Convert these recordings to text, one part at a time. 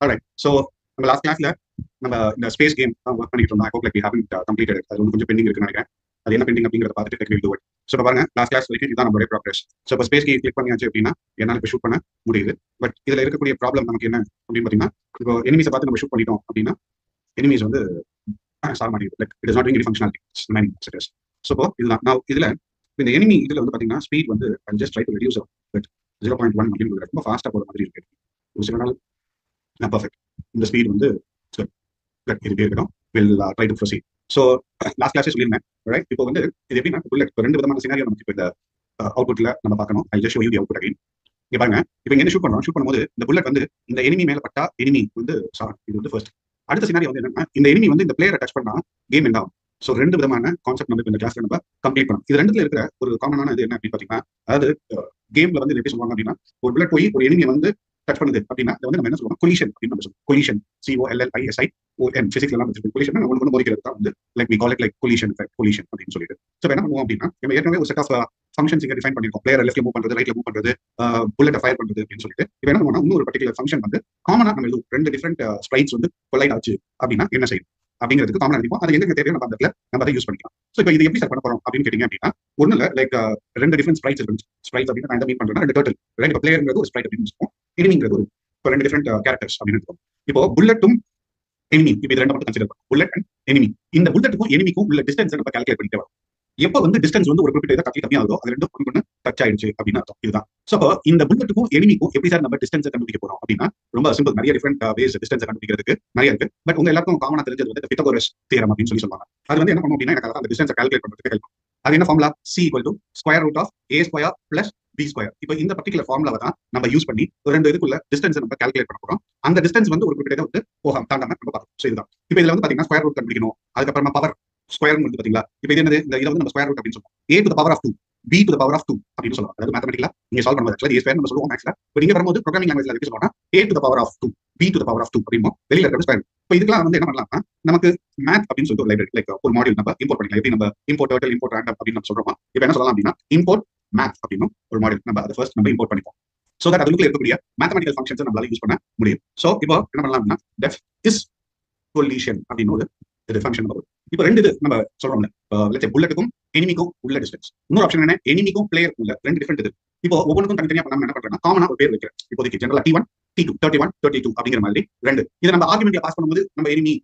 Alright, so நம்ம last கிளாஸ்ல நம்ம இந்த ஸ்பேஸ் கேம் ஒர்க் பண்ணிட்டு இருந்தோம். I hope like we haven completed அது ஒன்று கொஞ்சம் பெண்டிங் இருக்குன்னு நினைக்கிறேன். அது என்ன பெண்டிங் அப்படிங்கிறத பார்த்துட்டு லைக் இட் ஸோ பாருங்க லாஸ்ட் கிளாஸ் வரைக்கும் இதுதான் நம்மளுடைய ப்ராக்ரஸ் ஸோ இப்போ ஸ்பேஸ் கேம் கிளிக் பண்ணியாச்சு அப்படின்னா என்னால் இப்போ ஷூட் பண்ண முடியுது. பட் இதுல இருக்கக்கூடிய ப்ராப்ளம் நமக்கு என்ன அப்படின்னு பார்த்தீங்கன்னா இப்போ எனிமிஸை பார்த்து நம்ம ஷூட் பண்ணிட்டோம் அப்படின்னா எனிமிஸ் வந்து சார் மாட்டேங்குது. Like it is not any functionality so இப்போ இதுதான். நான் இதுல இந்த எனிமி இதில் வந்து பார்த்தீங்கன்னா ஸ்பீட் வந்து just try to reduce but zero point one அப்படின்னு ரொம்ப ஃபாஸ்ட்டாக போகிற மாதிரி இருக்கு. ஒரு சில நாள் பர்ஃபெக்ட் இந்த ஸ்பீட் வந்து இருட்டே இருக்கணும். Will try to proceed so last கிளாஸே சொல்லியிருந்தேன். ரைட் இப்போ வந்து இது எப்படின்னா புல்லட் இப்போ ரெண்டு விதமான சினாரியோ நமக்கு இப்போ இந்த uh, அவுட்புட்ல நம்ம பார்க்கணும். I just show you the output again இங்கே பாருங்க. இப்போ என்ன ஷூட் பண்றோம் ஷூட் பண்ணும்போது இந்த புல்லட் வந்து இந்த எனிமி மேல பட்டா எனிமி வந்து சார் இது வந்து ஃபர்ஸ்ட் அடுத்த சினாரியோ வந்து என்னன்னா இந்த எனிமி வந்து இந்த பிளேயரை டச் பண்ணா கேம் என்ன ஆகும். ஸோ ரெண்டு விதமான கான்செப்ட் நம்ம இந்த கிளாஸ்ல நம்ம கம்ப்ளீட் பண்ணோம். இது ரெண்டுல இருக்கிற ஒரு காமனான இது என்ன அப்படின்னு பாத்தீங்கன்னா அதாவது uh, கேம்ல வந்து எப்படி சொல்லுவாங்க அப்படின்னா ஒரு பிளட் போய் ஒரு எனிமி வந்து டச் பண்ணுது அப்படின்னா அதை வந்து நம்ம என்ன சொல்லுவோம் கொலிஷன் அப்படின்னு நம்ம சொல்லுவோம். Collision C O I S I O N physics எல்லாம் வச்சிருக்கோம். கொலிஷன் ஒன்று ஒன்று மோதிக்கிறது தான் வந்து like we call it like collision collision அப்படின்னு சொல்லிட்டு. ஸோ என்ன பண்ணுவோம் அப்படின்னா நம்ம ஏற்கனவே ஒரு செட் ஆஃப் ஃபங்க்ஷன்ஸ் இங்கே டிஃபைன் பண்ணிருக்கோம். பிளேயர் லெஃப்ட்ல மூவ் பண்றது ரைட்ல மூவ் பண்றது uh, புல்லட் ஃபயர் பண்றது அப்படின்னு சொல்லிட்டு. இப்போ என்ன பண்ணுவோம் இன்னொரு பர்டிகுலர் ஃபங்க்ஷன் வந்து காமனா நம்ம ரெண்டு டிஃப்ரெண்ட் ஸ்ப்ரைட்ஸ் uh, வந்து கொலைட் ஆச்சு அப்படின்னா என்ன செய்யும்? அப்படிங்கிறதுக்கு காமன் அடிப்போம் அது எங்க தேவையோ நம்ம அந்த இடத்துல நம்ம அதை யூஸ் பண்ணிக்கலாம். ஸோ இப்போ இது எப்படி சார் பண்ண போறோம் அப்படின்னு கேட்டீங்க அப்படின்னா ஒன்னு இல்ல லைக் ரெண்டு டிஃபரெண்ட் ஸ்ப்ரைட்ஸ் இருக்கு. ஸ்ப்ரைட்ஸ் அப்படின்னு நான் மீன் பண்றேன் ரெண்டு டோட்டல் ரெண்டு பிளேயருங்கிறது ஒரு ஸ்ப்ரைட் அப்படின்னு வச்சுக்கோம் எனிமிங்கிறது ஒரு இப்போ ரெண்டு டிஃபரெண்ட் கேரக்டர்ஸ் அப்படின்னு இருக்கும் இப்போ புல்லட்டும் எனிமி இப்போ இது ரெண்டு மட்டும் கன்சிடர் பண்ணும் புல்லட் அண்ட் எனிமி இந்த புல்லட்டுக்கும் எனிமிக்கும் உள்ள டிஸ்டன்ஸ் நம்ம கால்குலேட் பண்ணிட்டு வரும் எப்போ வந்து டிஸ்டன்ஸ் வந்து ஒரு குறிப்பிட்ட இதை கம்மி கம்மியாகுதோ அது ரெண்டும் ஒன்று ஒன்று டச் ஆயிடுச்சு அப்படின்னு அர்த்தம். இதுதான். ஸோ அப்போ இந்த புல்லட்டுக்கும் எனிமிக்கும் எப்படி சார் நம்ம டிஸ்டன்ஸ் கண்டுபிடிக்க போறோம் அப்படின்னா ரொம்ப சிம்பிள் நிறைய டிஃபரெண்ட் வேஸ் டிஸ்டன்ஸ் கண்டுபிடிக்கிறதுக்கு நிறைய இருக்கு. பட் உங்க எல்லாருக்கும் காமனா தெரிஞ்சது வந்து பித்தகோரஸ் தேரம் அப்படின்னு சொல்லி சொல்லுவாங்க. அது வந்து என்ன பண்ணும் அப்படின்னா எனக்கு அந்த டிஸ்டன்ஸ் கால்குலேட் பண்றதுக்கு ஹெல்ப் அது என்ன formula C equal to square root of A square plus B square இப்போ இந்த பர்டிகுலர் ஃபார்முலாவை தான் நம்ம யூஸ் பண்ணி ஒரு ரெண்டு இதுக்குள்ள டிஸ்டன்ஸ் நம்ம கால்குலேட் பண்ண போறோம். அந்த டிஸ்டன்ஸ் வந்து ஒரு குறிப்பிட்ட வந்து போகாம தாண்டாம நம்ம பார்க்கணும். ஸோ இதுதான். இப்போ இதுல வந்து பாத்தீங்கன்னா ஸ்கொயர் ரூட் கண்டுபிடிக்கணும். அதுக்கப்புறமா பவர் ஸ்கொயர் வந்து பாத்தீங்களா? இப்போ இது என்னது? இந்த இதை வந்து நம்ம ஸ்கொயர் ரூட் அப்படின்னு சொல்லுவோம் A to power of two B to power of two அப்படின்னு சொல்லலாம் அதாவது மேத்தமெட்டிக்கலா நீங்க சால்வ் பண்ணுவது ஆக்சுவலா ஏ ஸ்கொயர் நம்ம சொல்லுவோம் மேக்ஸ்ல இப்போ நீங்க வரும்போது ப்ரோக்ராமிங் லாங்குவேஜ்ல எப்படி சொல்லலாம் A to power of two B to power of two அப்படிமோ வெளியில இருக்கிற ஸ்கொயர் இப்போ இதுக்கெல்லாம் வந்து என்ன பண்ணலாம்னா நமக்கு மேத் அப்படின்னு சொல்லிட்டு ஒரு லைப்ரரி லைக் ஒரு மாடியூல் நம்ம இம்போர்ட் பண்ணிக்கலாம். எப்படி நம்ம இம்போர்ட் டோட்டல் இம்போர்ட் ரேண்டம் அப்படின்னு நம்ம சொல்றோம்? இப்போ என்ன சொல்லலாம் அப்படின்னா இம்போர்ட் மேத் அப்படின்னு ஒரு மாடியூல் நம்ம அதை ஃபர்ஸ்ட் நம்ம இம்போர்ட் பண்ணிப்போம். சோ தட் அதுக்குள்ள இருக்கக்கூடிய மேத்தமெட்டிக்கல் ஃபங்க்ஷன்ஸ் நம்மளால யூஸ் பண்ண முடியும். சோ இப்போ என்ன பண்ணலாம் அப்படின்னா டெஃப் இஸ் கொலிஷன் அப்படின்னு ஒரு இது ஃபங்க்ஷன் வரும் இப்போ ரெண்டு இது நம்ம சொல்றோம்ல. புல்லட்டுக்கும் எனிமிக்கும் உள்ள டிஸ்டன்ஸ் இன்னொரு ஆப்ஷன் என்ன? எனிமிக்கும் பிளேயர் உள்ள. ரெண்டு டிஃபரெண்ட் இது. இப்போ ஒவ்வொன்றுக்கும் தனித்தனியா என்ன பண்றேன்னா காமனா ஒரு பேர் வைக்கிறேன் இப்போதைக்கு ஜெனரலா T one T two thirty one thirty two அப்படிங்கிற மாதிரி ரெண்டு. இதை நம்ம ஆர்குமெண்ட்ல பாஸ் பண்ணும்போது நம்ம எனிமி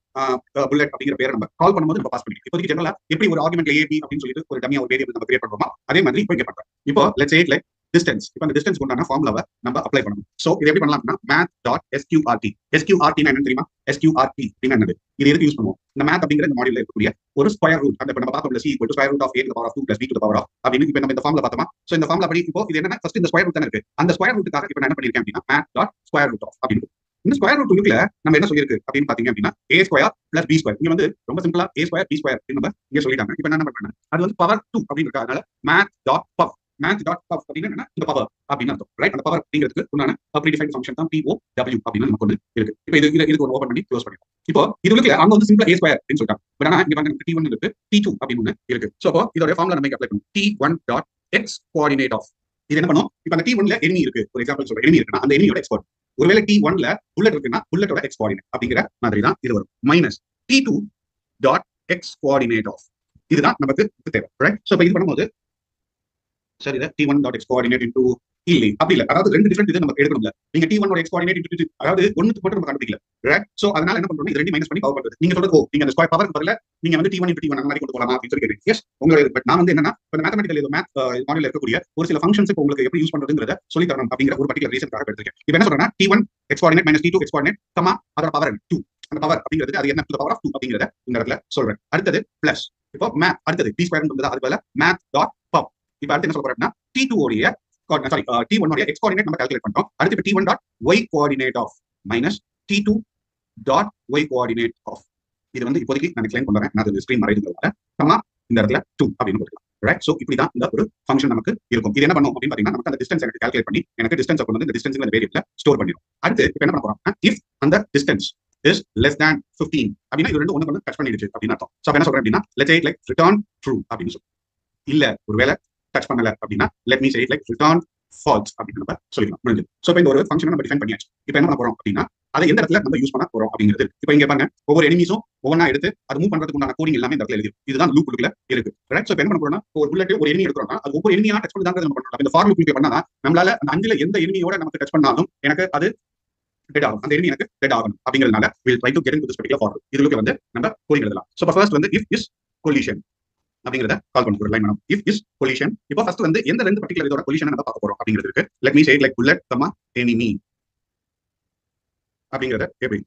புல்லட் அப்படிங்கிற பேரை நம்ம கால் பண்ணும்போது நம்ம பாஸ் பண்ணிக்கலாம். இப்போதைக்கு ஜெனரலா எப்படி ஒரு ஆர்குமெண்ட்ல ஏபி அப்படின்னு சொல்லிட்டு ஒரு டம்மியா ஒரு வேரியபிள் நம்ம கிரியேட் பண்றோமா அதே மாதிரி இப்போ இங்க பண்றோம். இப்போ லெட்ஸ் ஏட் டிஸ்டன்ஸ் இப்போ அந்த டிஸ்டன்ஸ் உண்டான ஃபார்முலாவை நம்ம அப்ளை பண்ணணும். சோ இது எப்படி பண்ணலாம்னா மேத் டாட் எஸ்கியூஆர்டி எஸ்கியூஆர்டி என்ன தெரியுமா? எஸ்கியூஆர்டி அப்படின்னு என்னது? இது எதுக்கு யூஸ் பண்ணுவோம்? இந்த மேத் அப்படிங்கிற இந்த மாடியில் இருக்கக்கூடிய ஒரு ஸ்கொயர் ரூட் அந்த நம்ம பார்த்தோம் C equal to square root of A to power of two plus B to power of அப்படின்னு இப்போ நம்ம இந்த ஃபார்ம்ல பார்த்தோமா? ஸோ இந்த ஃபார்ம்ல படி இப்போ இது என்ன ஃபர்ஸ்ட் இந்த ஸ்கொயர் ரூட் தானே இருக்கு. அந்த ஸ்கொயர் ரூட்டுக்காக இப்போ நான் என்ன பண்ணிருக்கேன் அப்படின்னா math dot square root of அப்படின்னு. இந்த ஸ்கொயர் ரூட் உள்ளுக்குள்ள நம்ம என்ன சொல்லியிருக்கு அப்படின்னு பாத்தீங்க அப்படின்னா A square plus B square இங்க வந்து ரொம்ப சிம்பிளா ஏ ஸ்கொயர் பி ஸ்கொயர் அப்படின்னு நம்ம இங்க சொல்லிட்டாங்க. இப்போ என்ன பண்றேன் அது வந்து பவர் டூ அப்படின்னு இருக்கா? அதனால math dot power math dot pow அப்படின்னு என்ன இந்த பவர் அப்படின்னு அர்த்தம். ரைட் அந்த பவர் அப்படிங்கிறதுக்கு உண்டான ப்ரீ ஃபங்க்ஷன் தான் பிஓ டபிள்யூ அப்படின்னு நமக்கு வந்து இருக்கு. இப்போ இது இது இதுக்கு ஒரு ஓப்பன் பண்ணி க்ளோஸ் பண்ணிப்போம் இப்போ இது அங்க வந்து சிம்பிளா ஏ ஸ்கொயர் அப்படின்னு சொல்லிட்டாங்க. பட் ஆனா இங்க பாருங்க டி ஒன் இருக்கு. டி டூ அப்படின்னு ஒன்று இருக்கு. ஸோ அப்போ இதோட ஃபார்முலா நம்ம அப்ளை பண்ணும் T one dot X coordinate of இது என்ன பண்ணும்? இப்போ அந்த டி ஒன்ல எனிமி இருக்கு. ஒரு எக்ஸாம்பிள் சொல்றேன். எனிமி இருக்குன்னா அந்த எனிமியோட எக்ஸ்போர்ட் ஒருவேளை டி ஒன்ல புல்லட் இருக்குன்னா புல்லட்டோட எக்ஸ் கோஆர்டினேட் அப்படிங்கிற மாதிரி தான் இது வரும். Minus T two dot X coordinate of இதுதான் நமக்கு தேவை. ரைட் ஸோ இப்போ இது பண்ணும்போது சார் இதை T one dot X coordinate into இல்லை அப்படி இல்ல. அதாவது ரெண்டு டிஃபரெண்ட் இதை நம்ம எடுக்கணும்ல. நீங்க T one X coordinate into அதாவது ஒன்னுக்கு மட்டும் நம்ம கண்டுபிடிக்கல. ரைட் சோ அதனால என்ன பண்றோம் இது ரெண்டு மைனஸ் பண்ணி பவர் பண்றது. நீங்க சொல்றது ஓ நீங்க அந்த ஸ்கொயர் பவர் பதில நீங்க வந்து டி ஒன் டி ஒன் அந்த மாதிரி கொண்டு போகலாம் அப்படின்னு சொல்லி கேட்குறீங்க எஸ் உங்களோட பட் நான் வந்து என்னன்னா இப்போ மேத்தமெட்டிக்கல் இது மேத் மாடல் இருக்கக்கூடிய ஒரு சில ஃபங்க்ஷன்ஸ் உங்களுக்கு எப்படி யூஸ் பண்றதுங்கிறத சொல்லி தரணும் அப்படிங்கிற ஒரு பர்டிகுலர் ரீசன்காக எடுத்திருக்கேன். இப்போ என்ன சொல்றேன்னா T one X coordinate minus T two X coordinate comma அதோட பவர் டூ அந்த பவர் அப்படிங்கிறது அது என்ன? பவர் ஆஃப் டூ அப்படிங்கிறத இந்த இடத்துல சொல்றேன். அடுத்தது பிளஸ் இப்போ மேத் அடுத்தது டி ஸ்கொயர் அது போல மேத் டாட் பவர் இப்போ அடுத்து என்ன சொல்ல போறேன்னா டி டூ உடைய sorry T one X coordinate நம்ம கால்குலேட் பண்றோம் அடுத்து T one dot Y coordinate of minus T two dot Y coordinate of இது வந்து இப்போதைக்கு நான் கிளைம் பண்றேன் நான் அது ஸ்கிரீன் மறைதுங்கிறதால நம்ம இந்த இடத்துல டூ அப்படின்னு கொடுக்கலாம். ரைட் ஸோ இப்படி தான் இந்த ஒரு ஃபங்க்ஷன் நமக்கு இருக்கும். இது என்ன பண்ணும் அப்படின்னு பார்த்தீங்கன்னா நமக்கு அந்த டிஸ்டன்ஸ் எனக்கு கால்குலேட் பண்ணி எனக்கு டிஸ்டன்ஸ் கொண்டு வந்து இந்த டிஸ்டன்ஸ் இந்த வேரியபிள்ல ஸ்டோர் பண்ணிடும் அடுத்து இப்போ என்ன பண்ண போறோம் இஃப் அந்த distance is less than fifteen அப்படின்னா இது ரெண்டு ஒன்று வந்து டச் பண்ணிடுச்சு அப்படின்னு அர்த்தம். ஸோ என்ன சொல்றேன் அப்படின்னா லெட் லைக் ரிட்டர்ன் ட்ரூ அப்படின்னு சொல்லி இல்ல ஒருவேளை டச் பண்ணல அப்படின்னா let me say like return false அப்படின்னு நம்ம சொல்லிக்கலாம் முடிஞ்சது. ஸோ இப்போ இந்த ஒரு ஃபங்க்ஷனை நம்ம டிஃபைன் பண்ணியாச்சு. இப்போ என்ன பண்ண போறோம் அப்படின்னா அதை எந்த இடத்துல நம்ம யூஸ் பண்ண போறோம் அப்படிங்கிறது. இப்போ இங்க பாருங்க ஒவ்வொரு எனிமீஸும் ஒவ்வொன்றா எடுத்து அது மூவ் பண்றதுக்கு உண்டான கோடிங் எல்லாமே இந்த இடத்துல எழுதி இதுதான் லூப் லுக்ல இருக்கு. ரைட் ஸோ என்ன பண்ண போறோம்னா ஒரு புல்லட் ஒரு எனிமி எடுக்கிறோம்னா அது ஒவ்வொரு எனிமியா டச் பண்ணி தான் நம்ம பண்ணணும். இந்த ஃபார் லூப் பண்ணா நம்மளால அந்த அஞ்சுல எந்த எனிமியோட நமக்கு டச் பண்ணாலும் எனக்கு அது டெட் ஆகும். அந்த எனிமி எனக்கு டெட் ஆகணும் அப்படிங்கிறதுனால will try to get in this particular for இதுக்கு வந்து நம்ம கோடிங் எழுதலாம். ஸோ ஃபர்ஸ்ட் வந்து இஃப் இஸ் கொலிஷன் அப்படிங்கிறத கால் பண்ணி line madam if is collision இப்போ ஃபர்ஸ்ட் வந்து எந்த ரெண்டு பர்டிகுலர் இதோட கொலிஷன் நம்ம பார்க்க போறோம் அப்படிங்கிறது இருக்கு. Let me say like bullet comma enemy அப்படிங்கிறத எப்படி?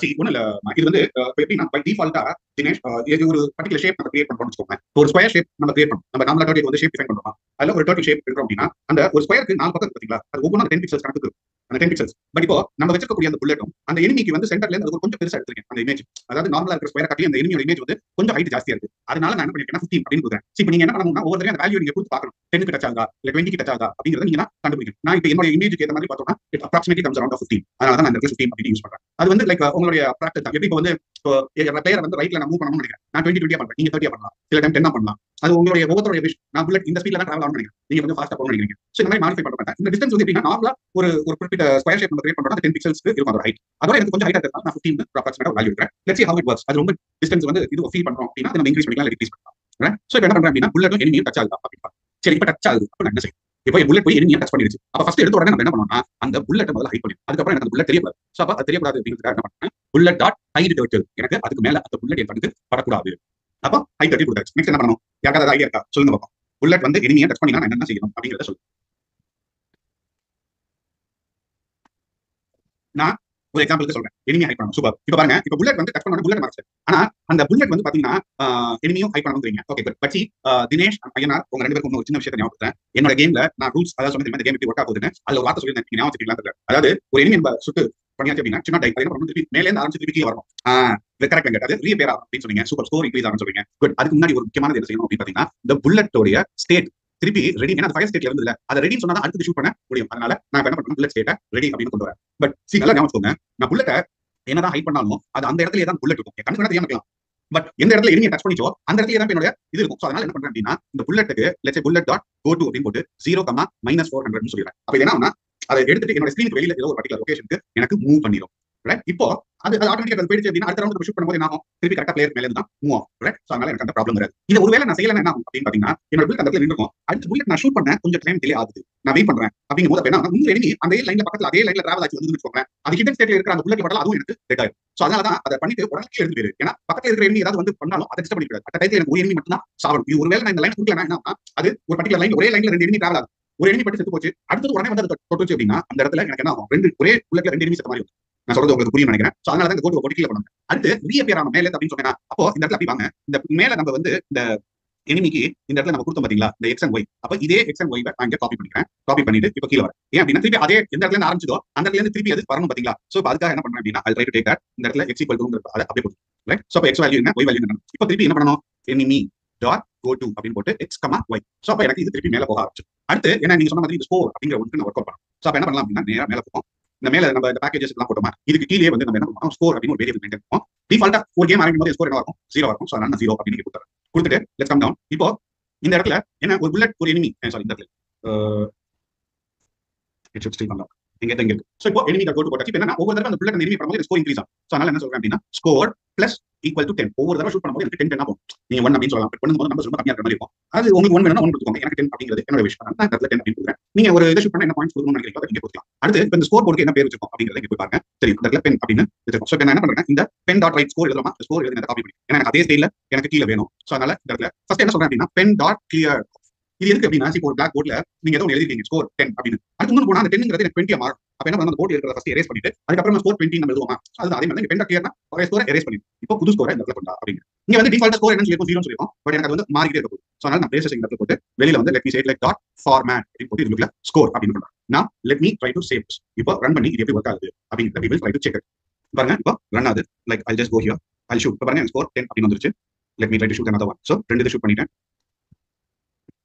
சி ஒன்றும் இல்லை இது வந்து எப்படின்னா பை டிஃபால்ட்டா தினேஷ் இது ஒரு பர்டிகுலர் ஷேப் நம்ம கிரியேட் பண்றோம்னு வச்சுக்கோங்க ஒரு ஸ்கொயர் ஷேப் நம்ம கிரியேட் பண்ணோம் நம்ம நார்மலா டர்ட்டி வந்து ஷேப் டிஃபைன் பண்றோம்? அதுல ஒரு டர்ட்டி ஷேப் பண்றோம் அப்படின்னா அந்த ஒரு ஸ்கொயருக்கு நாலு பக்கம் பாத்தீங்களா? அது ஒவ்வொன்றும் டென் பிக்சல்ஸ் கணக்கு அந்த டென் பிக்சல்ஸ் பட் இப்போ நம்ம வச்சிருக்கக்கூடிய அந்த புல்லட்டும் அந்த எனிமிக்கு வந்து சென்டர்ல இருந்து அது கொஞ்சம் பெருசா எடுத்திருக்கேன் அந்த இமேஜ் அதாவது நார்மலா இருக்கிற ஸ்கொயர் காட்டி அந்த எனிமியோட இமேஜ் வந்து கொஞ்சம் ஹைட் ஜாஸ்தியா இருக்கு. அதனால நான் என்ன பண்ணிருக்கேன் 15 அப்படின்னு கொடுக்குறேன் இப்போ நீங்க என்ன பண்ணணும்னா ஒவ்வொரு தடவையும் அந்த வேல்யூ நீங்க கொடுத்து பார்க்கணும். டென்னுக்கு டச் ஆகா இல்ல டுவெண்ட்டி டச் ஆகா அப்படிங்கிறத நீங்க தான் கண்டுபிடிக்கணும். நான் இப்போ என்னோட இமேஜுக்கு ஏற்ற மாதிரி பார்த்தோம்னா it approximately comes around fifteen அதனால தான் நான் இந்த ஃபிஃப்டீன் அப்படின்னு யூஸ் பண்றேன். அது வந்து லைக் உங்களுடைய ப்ராக்டிஸ் தான். எப்படி இப்போ வந்து பிளேயர் வந்து ரைட்ல நான் மூவ் பண்ணணும்னு நினைக்கிறேன். நான் டுவெண்ட்டி டுவெண்ட்டியா பண்றேன் நீங்க தேர்ட்டியா பண்ணலாம். சில டைம் டென்னா பண்ணலாம். அது உங்களுடைய ஒவ்வொருத்தருடைய விஷ் நான் புல்லட் இந்த ஸ்பீட்ல தான் டிராவல் நினைக்கிறேன். நீங்க வந்து ஃபாஸ்டா போகணும் நினைக்கிறீங்க. ஸோ இந்த மாதிரி மாடிஃபை பண்ண மாட்டேன் இந்த டிஸ்டன்ஸ் வந்து எப்படின்னா நார்மலா ஒரு ஒரு குறிப்பிட்ட ஸ்கொயர் ஷேப் நம்ம கிரியேட் பண்றோம் டென் பிக்சல்ஸ்க்கு இருக்கும் அதோட ஹைட் அதோட எனக்கு கொஞ்சம் ஹைட்டா இருக்கா நான் ஃபிஃப்டீன் அப்ராக்சிமேட்டா வேல்யூ இருக்கிறேன் லெட்ஸ் ஹவ் இட் ஒர்க்ஸ் அது ரொம்ப டிஸ்டன்ஸ் வந்து இது ஃபீல் பண்றோம் அப்படின்னா நம்ம இன்க்ரீஸ் பண்ணிக்கலாம் டிக்ரீஸ் பண்ணலாம். ஸோ என்ன பண்றேன் அப்படின்னா புல்லட்டும் டச் அப்படின்னா சரி இப்போ டச் ஆகுது. அப்போ என்ன செய்யும் இப்போ என் புல்லட் போய் எனிமியை டச் பண்ணிருச்சு அப்ப ஃபர்ஸ்ட் எடுத்த உடனே நம்ம என்ன பண்ணோம்னா அந்த புல்லட்டை முதல்ல ஹைட் பண்ணி அதுக்கப்புறம் எனக்கு அந்த புல்லட் தெரியக்கூடாது. ஸோ அப்ப அது தெரியக்கூடாது அப்படிங்கிறதுக்காக என்ன பண்ணேன் புல்லட் டாட் ஹைட் டர்ட்டில் எனக்கு அதுக்கு மேல அந்த புல்லட் என் கண்ணுக்கு படக்கூடாது. அப்போ ஹைட் டர்ட்டில் கொடுத்தாச்சு. நெக்ஸ்ட் என்ன பண்ணணும்? யாருக்காவது ஐடியா இருக்கா? சொல்லுங்க பார்ப்போம் புல்லட் வந்து எனிமியை டச் பண்ணினா நான் என்ன செய்யணும் அப்படிங்கிறத சொல்லுங்க. நான் ஒரு எக்ஸாம்பிளுக்கு சொல்றேன். எனிமியை ஹைட் பண்ணணும் சூப்பர் இப்போ பாருங்க இப்போ புல்லட் வந்து கட் பண்ணணும் புல்லட் மறைச்சு ஆனா அந்த புல்லட் வந்து பாத்தீங்கன்னா எனிமியும் hide பண்ணணுங்கிறீங்க okay but but Dinesh Ayyanar உங்க ரெண்டு பேருக்கும் ஒரு சின்ன விஷயத்தை ஞாபகப்படுத்துறேன். என்னோட கேம்ல நான் ரூல்ஸ் அதாவது சொன்னது இந்த கேம் எப்படி ஒர்க் ஆகுதுன்னு அதுல ஒரு வார்த்தை சொல்லி நீங்க ஞாபகம் வச்சுக்கலாம் அதாவது ஒரு எனிமி நம்ம சுட்டு பண்ணியாச்சு அப்படின்னா சின்ன டைப் என்ன திருப்பி மேலே இருந்து ஆரம்பிச்சு திருப்பி கீழே வரணும். கரெக்ட் வெங்கட் அது ரீபேர் ஆகும் அப்படின்னு சொன்னீங்க. சூப்பர் ஸ்கோர் இன்க்ரீஸ் ஆகும் சொல்றீங்க. பட் அதுக்கு முன்னாடி ஒரு முக்கியமான என்ன செய்யணும் அப்படின்னு பாத்தீங்கன்னா இந்த புல்லட்டோடைய ஸ்டேட் திருப்பி ரெடி ஏன்னா ஃபயர் ஸ்டேட்ல இருந்ததுல அதை ரெடின்னு சொன்னா அடுத்து ஷூட் பண்ண முடியும். அதனால நான் என்ன பண்ணணும்? புல்லட் ஸ்டேட்டை ரெடி அப்படின்னு கொண்டு வரேன். பட் சி நல்லா ஞாபகம் நான் புல்லட்டை என்னதான் ஹைட் பண்ணாலும் அது அந்த இடத்துல தான் புல்லட் இருக்கும். கண்ணு தெரியாம இருக்கலாம். பட் எந்த இடத்துல எனிமியை டச் பண்ணிச்சோ அந்த இடத்துல தான் என்னோட இது இருக்கும். அதனால என்ன பண்றேன் அப்படின்னா இந்த புல்லட்டுக்கு let's bullet dot go to அப்படின்னு போட்டு ஜீரோ கமா மைனஸ் ஃபோர் ஹண்ட்ரட்னு சொல்லிடுறேன். அப்ப என்ன என்னன்னா அதை எடுத்துட்டு என்னோட ஸ்கிரீனுக்கு வெளியில ஏதோ ஒரு பர்டிகுலர் லொகேஷனுக்கு எனக்கு மூவ் பண்ணிடும் ரைட் இப்போ அது அது ஆட்டோமேட்டிக்கா போயிடுச்சு அப்படின்னா அடுத்த ரவுண்ட் ஷூட் பண்ணும்போது என்ன ஆகும்? திருப்பி கரெக்டா பிளேயர் மேல தான் மூவ் ஆகும். ரைட் அதனால எனக்கு அந்த ப்ராப்ளம் வராது. இது ஒருவேளை நான் செய்யல என்ன ஆகும்? அப்படின்னு பாத்தீங்கன்னா என்னோட புல்லட் அந்த நின்றுக்கும். அடுத்த புல்லட் நான் ஷூட் பண்ண கொஞ்சம் டைம் டிலே ஆகுது. நான் வெயிட் பண்றேன். அப்படிங்கும் போது என்ன அதே லைன்ல பக்கத்துல அதே லைன்ல டிராவல் ஆச்சு வந்து வச்சுக்கோங்க அது ஹிடன் ஸ்டேட்ல இருக்கிற அந்த புல்லட் அதுவும் எனக்கு டெட் ஆயிடும் அதனால தான் அதை பண்ணிட்டு உடனே எழுந்து போயிரு. ஏன்னா பக்கத்துல இருக்கிற enemy ஏதாவது வந்து பண்ணாலும் அதை டிஸ்டர்ப் பண்ணிக்கூடாது அந்த டைத்துல எனக்கு ஒரு எண்ணி மட்டும் தான் சாவணும் இது ஒருவேளை நான் இந்த லைன் கொடுக்கல என்ன அது ஒரு பர்டிகுலர் லைன் ஒரே லைன்ல ரெண்டு enemy டிராவல் ஆகும் ஒரு enemy பட்டு செத்து போச்சு. அடுத்தது உடனே வந்து தொட்டுச்சு அப்படின்னா அந்த இடத்துல எனக்கு என்ன ஆகும்? ரெண்டு ஒரே புல்லட்ல ரெண்டு enemy செத்த மாதிரி நான் சொல்றது உங்களுக்கு புரியும் நினைக்கிறேன். அதனால தான் இந்த கோட்டு கீழே பண்ணுங்க அடுத்து ரீஅப்பியர் ஆன மேலே அப்படின்னு சொன்னா அப்போ இந்த இடத்துல அப்படி வாங்க. இந்த மேல நம்ம வந்து இந்த எனிமிக்கு இந்த இடத்துல நம்ம கொடுத்தோம் பாத்தீங்களா? இந்த எக்ஸ் அண்ட் ஒய் அப்ப இதே எக்ஸ் அண்ட் ஒய் நான் இங்க காப்பி பண்ணிக்கிறேன். காப்பி பண்ணிட்டு இப்போ கீழே வரேன். ஏன் அப்படின்னா திருப்பி அதே எந்த இடத்துல ஆரம்பிச்சதோ அந்த இடத்துல இருந்து திருப்பி அது வரணும் பாத்தீங்களா? சோ அதுக்காக என்ன பண்றேன் அப்படின்னா ரைட் டேக் தட் இந்த இடத்துல எக்ஸ் ஈக்குவல் டூங்கிற அதை அப்படியே போட்டு ரைட் சோ எக்ஸ் வேல்யூ என்ன? ஒய் வேல்யூ என்ன? இப்போ திருப்பி என்ன பண்ணணும்? எனிமி டாட் கோ டு அப்படின்னு போட்டு எக்ஸ் கமா ஒய் சோ அப்ப எனக்கு இது திருப்பி மேல போக ஆரம்பிச்சு அடுத்து என்ன நீங்க சொன்ன மாதிரி ஸ்கோர் அப்படிங்கிற ஒன்று ஒர்க் அவுட் பண்ணணும். சோ அப்ப என்ன பண்ணலாம் அப்படின்னா நேரா மேல போகும் இந்த மேல நம்ம இந்த பேக்கேஜஸ் எல்லாம் போட்டோமா இதுக்கு கீழே வந்து நம்ம என்ன பண்ணுவோம்? ஸ்கோர் அப்படின்னு ஒரு வேரியபிள் மெயின்டைன் பண்ணுவோம். டிஃபால்ட்டா ஒரு கேம் ஆரம்பிக்கும் போது ஸ்கோர் என்ன இருக்கும்? ஜீரோ இருக்கும். ஸோ அதனால ஜீரோ அப்படின்னு கொடுத்துறேன் கொடுத்துட்டு லெட்ஸ் கம் டவுன் இப்போ இந்த இடத்துல என்ன ஒரு புல்லட் ஒரு எனிமி சாரி இந்த இடத்துல. இட் ஷுட் இங்க இருக்கு சோ இப்போ எனிமி கோட் போட்டாச்சு இப்போ என்ன ஒவ்வொரு தடவை அந்த புல்லட் அந்த எனிமி பண்ணும்போது ஸ்கோர் இன்க்ரீஸ் ஆகும். சோ அதனால என்ன சொல்றேன் அப்படின்னா score plus equal to ten ஒவ்வொரு தடவை ஷூட் பண்ணும்போது எனக்கு டென் டென் ஆகும் நீங்க ஒன் அப்படின்னு சொல்லலாம். பட் பண்ணும்போது நம்ம ரொம்ப கம்மியா இருக்கிற மாதிரி இருக்கும். அது உங்களுக்கு ஒன் வேணும் ஒன் கொடுத்துக்கோங்க. எனக்கு டென் அப்படிங்கிறது என்னோட விஷயம் நான் இந்த இடத்துல டென் அப்படின்னு கொடுக்குறேன். நீங்க ஒரு இதை ஷூட் பண்ண என்ன பாயிண்ட்ஸ் கொடுக்கணும்னு நினைக்கிறீங்களோ அதை நீங்க கொடுக்கலாம். அடுத்து இப்போ இந்த ஸ்கோர் போர்டுக்கு என்ன பேர் வச்சிருக்கோம் அப்படிங்கிறத இங்க போய் பாருங்க. சரி இந்த இடத்துல பென் அப்படின்னு வச்சிருக்கோம். ஸோ இப்போ நான் என்ன பண்றேன் இந்த பென் டாட் ரைட் ஸ்கோர் எழுதலாமா? ஸ்கோர் எழுதி காப்பி பண்ணி ஏன்னா எனக்கு அதே ஸ்டைல எனக்கு கீழே வேணும். சோ அதனால இந்த இடத்துல ஃபர்ஸ்ட் என்ன சொல்றேன் அப்படின்னா பென் டாட் கிளியர் இது எதுக்கு அப்படின்னா இப்போ ஒரு பிளாக் போர்ட்ல நீங்க ஏதோ எழுதிருக்கீங்க ஸ்கோர் டென் அப்படின்னு. அதுக்கு முன்னாடி போனா அந்த டென்ங்கிறது எனக்கு டுவெண்ட்டி மாறும். அப்ப என்ன பண்ணணும்? அந்த போர்ட் இருக்கிறத ஃபர்ஸ்ட் எரேஸ் பண்ணிட்டு அதுக்கப்புறம் ஸ்கோர் டுவெண்ட்டி நம்ம எழுதுவோமா? அது அதே மாதிரி பென் கிளியர்னா ஒரே ஸ்கோர் எரேஸ் பண்ணி இப்போ புது ஸ்கோரை இந்த இடத்துல கொண்டா அப்படின்னு. இங்க வந்து டிஃபால்ட் ஸ்கோர் என்ன சொல்லிருக்கோம் ஜீரோ சொல்லிருக்கோம் பட் எனக்கு அது வந்து மாறிக்கிட்டே இருக்கும் ஸோ அதனால நான் பிளேசஸ் இந்த இடத்துல போட்டு வெளியில வந்து let me set like dot format அப்படின்னு போட்டு இதுக்குள்ள ஸ்கோர் அப்படின்னு பண்றேன் நான் let me try to save இப்போ ரன் பண்ணி இது எப்படி ஒர்க் ஆகுது அப்படிங்கிறத வில் ட்ரை டு செக் பாருங்க இப்போ ரன் ஆகுது. Like I just go here I shoot இப்போ பாருங்க ஸ்கோர் டென் அப்படின்னு வந்துருச்சு. Let me try to shoot another one so ரெண்டு ஷூட் பண்ணிட்டேன்.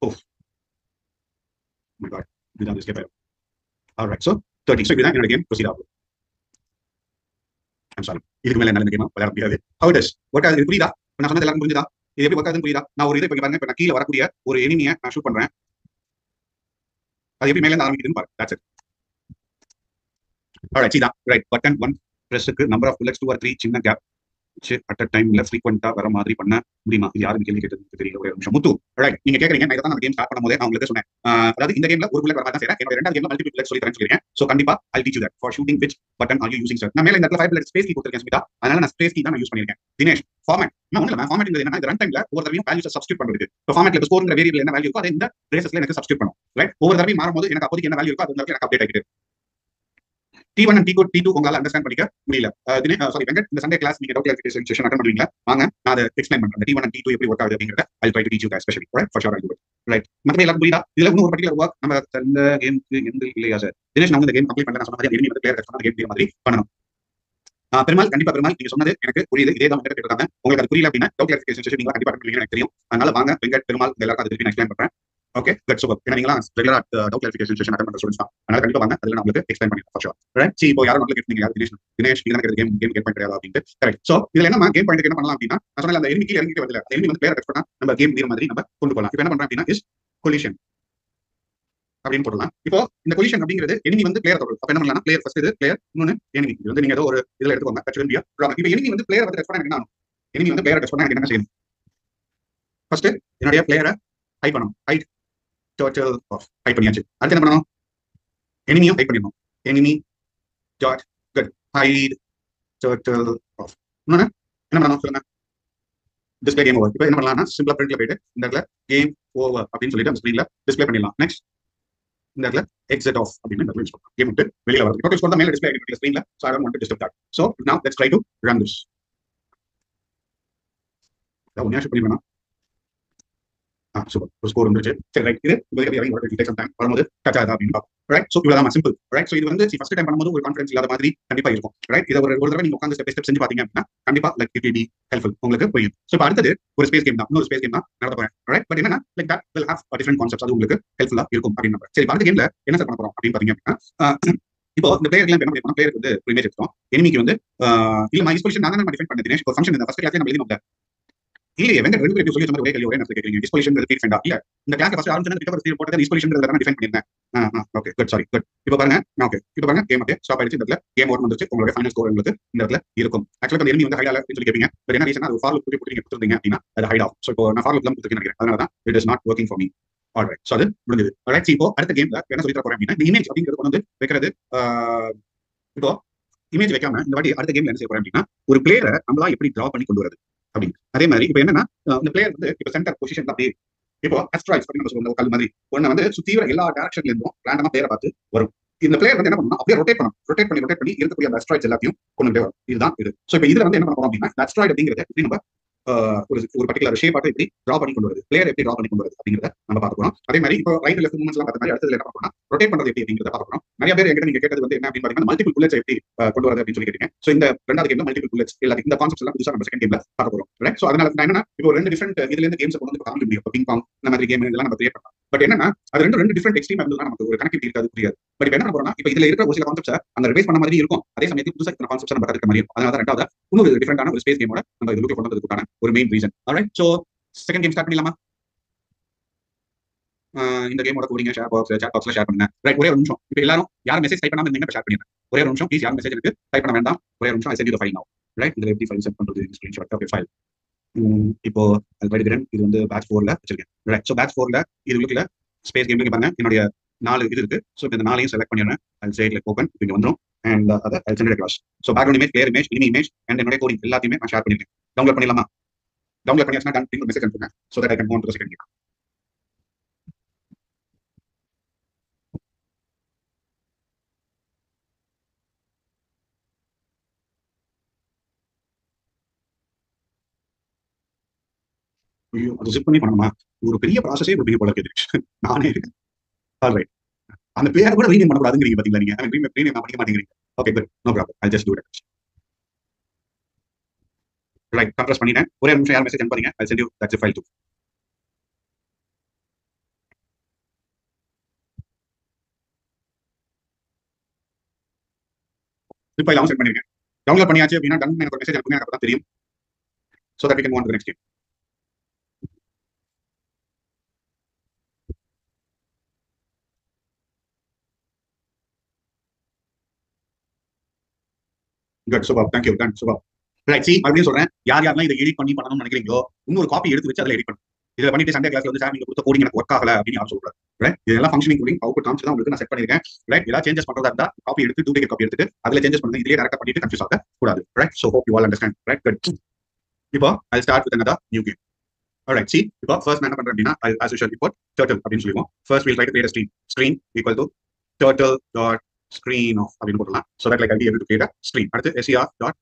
Oh, my god do that, just get better. All right, so 30 so இதுதான் என்னோட game proceed ஆகும் I'm sorry. இதுக்கு மேல என்னால இந்த விளையாட முடியாது ஹவு டஸ் ஒர்க் ஆகுது புரியுதா இப்ப நான் சொன்னது எல்லாரும் புரிஞ்சுதா இது எப்படி ஒர்க் ஆகுதுன்னு புரியுதா நான் ஒரு இதை இப்ப பாருங்க இப்போ நான் கீழே வரக்கூடிய ஒரு எனிமியை நான் ஷூட் பண்றேன் அது எப்படி மேலே ஆரம்பிக்குதுன்னு பாருங்க that's it. Alright see that right button one. ப்ரெஸ்ஸுக்கு number of bullets two or three சின்ன கேப் அட் அ டைம்ல ஃப்ரீக்வெண்டா வர மாதிரி பண்ண முடியுமா? இது யாரும் கேள்வி கேட்டது தெரியல. ஒரு நிமிஷம். முத்து ரைட் நீங்க கேக்குறீங்க. நான் இதான் கேம் ஸ்டார்ட் பண்ணும்போது நான் உங்களுக்கு சொன்னேன். அதாவது இந்த கேம்ல ஒரு புல்லட் வரதான் மாதிரி என்னோட ரெண்டாவது கேம்ல மல்டிபிள் புல்லட் சொல்லி தரேன் சொல்லிருக்கேன். சோ கண்டிப்பா I teach you that for shooting which button are you using sir நான் மேல இந்த ஃபைவ் புல்லட் ஸ்பேஸ் கீ கொடுத்திருக்கேன் சுமிதா. அதனால நான் ஸ்பேஸ் கீ தான் யூஸ் பண்ணிருக்கேன் தினேஷ் ஃபார்மேட் நான் ஒண்ணு இல்ல ஃபார்மேட் என்னன்னா இந்த ரன் டைம்ல ஒவ்வொரு தடவையும் வேல்யூஸ் சப்ஸ்டிட் பண்றது இப்போ ஃபார்மேட்ல ஸ்கோர்ங்கிற வேரியபிள் என்ன வேல்யூ இருக்கோ அதை இந்த பிரேசஸ்ல எனக்கு சப்ஸ்டிட் பண்ணும். ரைட் ஒவ்வொரு தடவையும் மாறும்போது எனக்கு அப்போதைக்கு என்ன வேல்யூ இருக்கோ அது எனக்கு அப்டேட் ஆகிட்டு T one and T two T two உங்களால் அண்டர்ஸ்டாண்ட் பண்ணிக்க முடியல. தினே சாரி வெங்கட் இந்த சண்டே கிளாஸ் நீங்க டவுட் கிளாரிஃபிகேஷன் செஷன் அட்டன் பண்ணுவீங்க வாங்க நான் அதை எக்ஸ்பிளைன் பண்றேன். T one and T two எப்படி ஒர்க் ஆகுது அப்படிங்கிறத I try to teach you guys specially right for sure I do right மற்ற எல்லாரும் புரியுதா? இதுல இன்னும் ஒரு பர்டிகுலர் ஒர்க் நம்ம இந்த கேமுக்கு எந்த இல்லையா சார் தினேஷ் நான் இந்த கேம் கம்ப்ளீட் பண்ண நான் சொன்ன மாதிரி enemy வந்து பிளேயர் சொன்ன கேம் மாதிரி பண்ணணும். பெருமாள் கண்டிப்பா பெருமாள் நீங்க சொன்னது எனக்கு புரியுது. இதே தான் வந்து கேட்டிருக்காங்க உங்களுக்கு அது புரியல அப்படின்னா டவுட் கிளாரிஃபிகேஷன் செஷன் நீங்க கண்டிப்பா எனக்கு தெரியும். அதனால வாங்க வெங்கட் பெருமாள் எல்லாருக்கும் அதை திருப்பி நான் எக்ஸ்பிளைன் பண்றேன். ஓகே தட்ஸ் சூப்பர் ஏன்னா நீங்களா ரெகுலரா டவுட் கிளாரிஃபிகேஷன் செஷன் அட்டன் பண்ற ஸ்டூடெண்ட்ஸ் தான். அதனால கண்டிப்பா வாங்க. அதுல நான் உங்களுக்கு எக்ஸ்பிளைன் பண்ணிடுறேன் ஃபார் ஷூர் ரைட் சி இப்போ யாரும் நம்மளுக்கு கேட்டீங்க யார் தினேஷ்? தினேஷ் நீங்க தான் கேம் கேம் கேம் கிடையாது அப்படின்ட்டு. கரெக்ட் சோ இதுல என்ன கேம் பாயிண்ட் என்ன பண்ணலாம் அப்படின்னா நான் சொன்ன அந்த enemy கீழ இறங்கிட்டு வரல எனிமி வந்து பேர் அட்டாக் பண்ணா நம்ம கேம் முடிகிற மாதிரி நம்ம கொண்டு போகலாம். இப்போ என்ன பண்றோம் அப்படின்னா இஸ் கொலிஷன் அப்படின்னு போடலாம். இப்போ இந்த கொலிஷன் அப்படிங்கிறது எனிமி வந்து பிளேயர் தொடரும் அப்ப என்ன பண்ணலாம் பிளேயர் ஃபர்ஸ்ட் இது பிளேயர் இன்னொன்னு எனிமி இது வந்து நீங்க ஏதோ ஒரு இதுல எடுத்துக்கோங்க தட் ஷுட் இப்போ எனிமி வந்து பிளேயர் வந்து டெஸ்ட் பண்ணா என்ன ஆகும்? எனிமி வந்து பிளேயர் டெஸ்ட் பண்ணா என்ன செய்யணும் ஃபர்ஸ்ட் என்னுடைய பிளேயரை ஹைட் பண்ணணும். ஹைட் டோட்டல் ஆஃப் ஹைட் பண்ணியாச்சு அடுத்து என்ன பண்ணணும்? எனிமியும் ஹைட் பண்ணிடணும் enemy dot good hide total of இன்னொன்னு என்ன பண்ணணும் சொல்லுங்க? டிஸ்பிளே கேம் ஓவர் இப்போ என்ன பண்ணலாம்னா சிம்பிளா பிரிண்ட்ல போயிட்டு இந்த இடத்துல கேம் ஓவர் அப்படின்னு சொல்லிட்டு அந்த ஸ்க்ரீன்ல டிஸ்பிளே பண்ணிடலாம். நெக்ஸ்ட் இந்த இடத்துல எக்ஸிட் ஆஃப் அப்படின்னு இந்த இடத்துல சொல்லலாம் கேம் விட்டு வெளியில வருது டோட்டல் ஸ்கோர் தான் மேல டிஸ்பிளே ஆகிட்டு ஸ்க்ரீன்ல so I don't want to disturb that so now let's try to run this உண்மையாக பண்ணி சூப்பர் ஒரு ஸ்கோர் வந்துருச்சு சரி ரைட் இது இறங்கி டைம் வரும்போது டச் அப்படின்னு ரைட் ஸோ இவ்வளோ சிம்பிள் ரைட் ஸோ இது வந்து ஃபர்ஸ்ட் டைம் பண்ணும்போது ஒரு கான்ஃபிடன்ஸ் இல்லாத மாதிரி கண்டிப்பா இருக்கும் ரைட் இதை ஒரு ஒரு தடவை நீங்க உட்காந்து ஸ்டெப் ஸ்டெப் செஞ்சு பாத்தீங்க அப்படின்னா கண்டிப்பா லைக் இட் பி ஹெல்ப்ஃபுல் உங்களுக்கு புரியும் ஸோ இப்போ அடுத்தது ஒரு ஸ்பேஸ் கேம் தான் இன்னொரு ஸ்பேஸ் கேம் தான் நடத்த போறேன் ரைட் பட் என்னன்னா like that will have different அது உங்களுக்கு ஹெல்ப்ஃபுல்லா இருக்கும் அப்படின்னு நம்புறேன் சரி அடுத்த கேம்ல என்ன சார் பண்ண போறோம் அப்படின்னு பாத்தீங்க அப்படின்னா இப்போ இந்த என்ன பிளேயருக்கு வந்து ஒரு இமேஜ் எடுத்தோம் எனிமிக்கு வந்து இல்ல நான் நான் டிஃபைன் பண்ண தினேஷ் ஒரு ஃபங்க்ஷன் இந்த ஃபர்ஸ்ட் கிளாஸ்ல நம்ம எழுதி இல்லையே வெங்கட் ரெண்டு பேரும் சொல்லி சொன்ன ஒரே கேள்வி ஒரே நேரத்தில் கேட்குறீங்க. டிஸ்போசிஷன் ரிப்பீட் இல்ல இந்த கிளாஸ் ஃபர்ஸ்ட் ஆரம்பிச்சு கிட்ட ஒரு போட்டது டிஸ்போசிஷன் நான் டிஃபைன் பண்ணிருந்தேன் ஓகே குட் சாரி குட் இப்போ பாருங்க ஓகே இப்போ பாருங்க கேம் அப்படியே ஸ்டாப் ஆயிடுச்சு இந்த இடத்துல. கேம் ஓவர் வந்துச்சு உங்களோட ஃபைனல் ஸ்கோர் உங்களுக்கு இந்த இடத்துல இருக்கும். ஆக்சுவலா அந்த எனிமி வந்து ஹைடால சொல்லி கேட்பீங்க பட் என்ன ரீசன் அது ஃபார்ல போட்டு நீங்க கொடுத்துருந்தீங்க அப்படின்னா அது ஹைட் ஆகும். ஸோ இப்போ நான் ஃபார்ல எல்லாம் கொடுத்துருக்கேன் நினைக்கிறேன். அதனால தான் it is not working for me alright so அது முடிஞ்சது. ரைட் இப்போ அடுத்த கேம்ல என்ன சொல்லி தர போறேன் அப்படின்னா இந்த இமேஜ் அப்படிங்கிறது கொண்டு வந்து வைக்கிறது இப்போ இமேஜ் வைக்காம இந்த வாட்டி அடுத்த கேம்ல என்ன செய்ய போறேன் அப்படின்னா ஒரு பிளேயரை நம்மளா எப்படி டிரா பண்ணி கொண்டு வரது அப்படின்னு அதே மாதிரி இப்போ என்னன்னா இந்த பிளேயர் வந்து இப்போ சென்டர் பொசிஷன் அப்படியே இப்போ அஸ்ட்ராய்ஸ் நம்ம சொல்லுவோம் கல் மாதிரி ஒன்னு வந்து சுத்தீவிர எல்லா டேரக்ஷன்ல இருந்தும் ரேண்டமா பேரை பார்த்து வரும். இந்த பிளேயர் வந்து என்ன பண்ணணும் அப்படியே ரொட்டேட் பண்ணணும். ரொட்டேட் பண்ணி ரொட்டேட் பண்ணி இருக்கக்கூடிய அந்த அஸ்ட்ராய்ட்ஸ் எல்லாத்தையும் கொண்டு வரும். இதுதான் இது. ஸோ இப்போ இதுல வந்து என்ன பண்ண போறோம் அப்படின்னா அஸ்ட்ராய்ட் அப்படிங்கிறது எப்படி நம்ம ஒரு ஒரு பர்டிகுலர் ஷேப் எப்படி டிரா பண்ணி கொண்டு வருது? பிளேயர் எப்படி டிரா பண்ணி கொண்டு வருது அப்படிங்கிறத நம்ம பார்க்கணும் அதே மாதிரி இப்போ ரைட் லெஃப்ட் மூமெண்ட்ஸ் எல்லாம் பார்த்த மாதிரி அடுத்தது என்ன பண்ணணும் ரொட்டேட் பண்றது எப்படி அப்படிங்கிறத பார்க்க நிறைய பேர் எங்கிட்ட நீங்க கேட்டது வந்து என்ன அப்படின்னு பாத்தீங்கன்னா மல்டிபிள் புல்லட்ஸ் எப்படி கொண்டு வரது அப்படின்னு சொல்லி கேட்டீங்க சோ இந்த ரெண்டாவது கேம்ல மல்டிபிள் புல்லட்ஸ் எல்லாத்தையும் இந்த கான்செப்ட்ஸ் எல்லாம் புதுசா நம்ம செகண்ட் கேம்ல பார்க்க போறோம். ரைட் அதனால நான் என்னன்னா இப்போ ரெண்டு டிஃபரெண்ட் இதுல இருந்து கேம்ஸ் கொண்டு வந்து காமிக்க முடியும் பிங் பாங் இந்த மாதிரி கேம் இதெல்லாம் நம்ம கிரியேட் பண்ணலாம் பட் என்னன்னா அது ரெண்டு ரெண்டு டிஃபரெண்ட் எக்ஸ்ட்ரீம் இருந்தால் நமக்கு ஒரு கனெக்டிவிட்டி இருக்காது புரியாது. பட் என்ன பண்ண போறோம்னா இப்போ இதுல இருக்கிற ஒரு சில கான்செப்ட்ஸ் அந்த ரிவைஸ் பண்ண மாதிரி இருக்கும். அதே சமயத்தில் புதுசாக இருக்கிற கான்செப்ட்ஸ் நம்ம கற்றுக்க மாதிரி இருக்கும். அதனால ரெண்டாவது இன்னொரு டிஃபரெண்டான ஒரு ஸ்பேஸ் கேமோட நம்ம இதுக்கு கொண்டு வந்ததுக்கான ஒரு main reason alright so second game start பண்ணிடலாமா? இந்த கேமோட கூடிங்க ஷேர் பாக்ஸ் சேட் பாக்ஸ்ல ஷேர் பண்ணுங்க. ரைட் ஒரே ஒரு நிமிஷம். இப்போ எல்லாரும் யாரும் மெசேஜ் டைப் பண்ணாம இருந்தீங்க ஷேர் பண்ணிடுறேன் ஒரே ஒரு நிமிஷம் ப்ளீஸ் யாரும் மெசேஜ் எனக்கு டைப் பண்ண வேண்டாம். ஒரே ஒரு நிமிஷம் I send you file now right இதுல எப்படி ஃபைல் சென்ட் பண்றது ஸ்கிரீன்ஷாட் ஓகே ஃபைல் இப்போ படிக்கிறேன் இது வந்து பேட்ச் ஃபோர்ல வச்சிருக்கேன். ரைட் ஸோ பேட்ச் ஃபோர்ல இது உள்ள ஸ்பேஸ் கேம் பாருங்க. என்னுடைய நாலு இது இருக்கு. ஸோ இந்த நாலையும் செலக்ட் பண்ணிடுறேன். அது சைட்ல ஓப்பன் இங்க வந்துடும் அண்ட் uh, அதை send class so background image clear image இனி இமேஜ் அண்ட் என்னுடைய கோடிங் எல்லாத்தையுமே நான் ஷேர் பண்ணிருக்கேன். டவுன்லோட் பண்ணிடலாமா? டவுன்லோட் பண்ணியாச்சுன்னா டன் மெசேஜ் அனுப்புங்க so that I can go to second game ஐயோ அது ஜிப் பண்ணி பண்ணணுமா ஒரு பெரிய ப்ராசஸே ஒரு பெரிய போல கேட்டு நானே ஆல்ரைட் அந்த பேர் கூட ரீநேம் பண்ணக்கூடாதுங்கிறீங்க பாத்தீங்களா நீங்க ஐ மீன் ரீநேம் பண்ணிக்க மாட்டேங்கிறீங்க okay good no problem I just do it right compress பண்ணிட்டேன். ஒரே நிமிஷம் யார் message அனுப்பாதீங்க. I send you that's file too இப்போ இல்லாமல் சென்ட் பண்ணிருக்கேன். டவுன்லோட் பண்ணியாச்சு அப்படின்னா டன் எனக்கு மெசேஜ் அனுப்புங்க எனக்கு தெரியும். So that we can next day Good, Subhav. Thank you. Done, right see மறுபடியும் சொல்றேன். யார் யாரெல்லாம் இதை எடிட் பண்ணி பண்ணணும்னு நினைக்கிறீங்களோ இன்னொரு காப்பி எடுத்து வச்சு அதில் எடிட் பண்ணும் இதில் பண்ணிட்டு சண்டே கிளாஸ்ல வந்து சார் நீங்க கொடுத்த கோடிங் எனக்கு ஒர்க் ஆகல அப்படின்னு யாரும் சொல்றாரு ரைட் இதெல்லாம் ஃபங்க்ஷனிங் கோடிங் அவுட் காமிச்சு தான் உங்களுக்கு நான் செட் பண்ணிருக்கேன் ரைட் ஏதாவது சேஞ்சஸ் பண்றதா இருந்தா காப்பி எடுத்து டூப்ளிகேட் காப்பி எடுத்து அதுல சேஞ்சஸ் பண்ணுங்க இதுலயே டேரக்டா பண்ணிட்டு கன்ஃபியூஸ் ஆக கூடாது. Right so hope you all understand right good இப்போ I start with another new game right see இப்போ ஃபர்ஸ்ட் நான் என்ன பண்றேன் அப்படின்னா as usual இப்போ turtle அப்படின்னு சொல்லுவோம் first will write create screen screen equal to equal dot screen off அப்படின்னு போடலாம் so that like I'll be able to create அடுத்து எஸ்இஆர் டாட்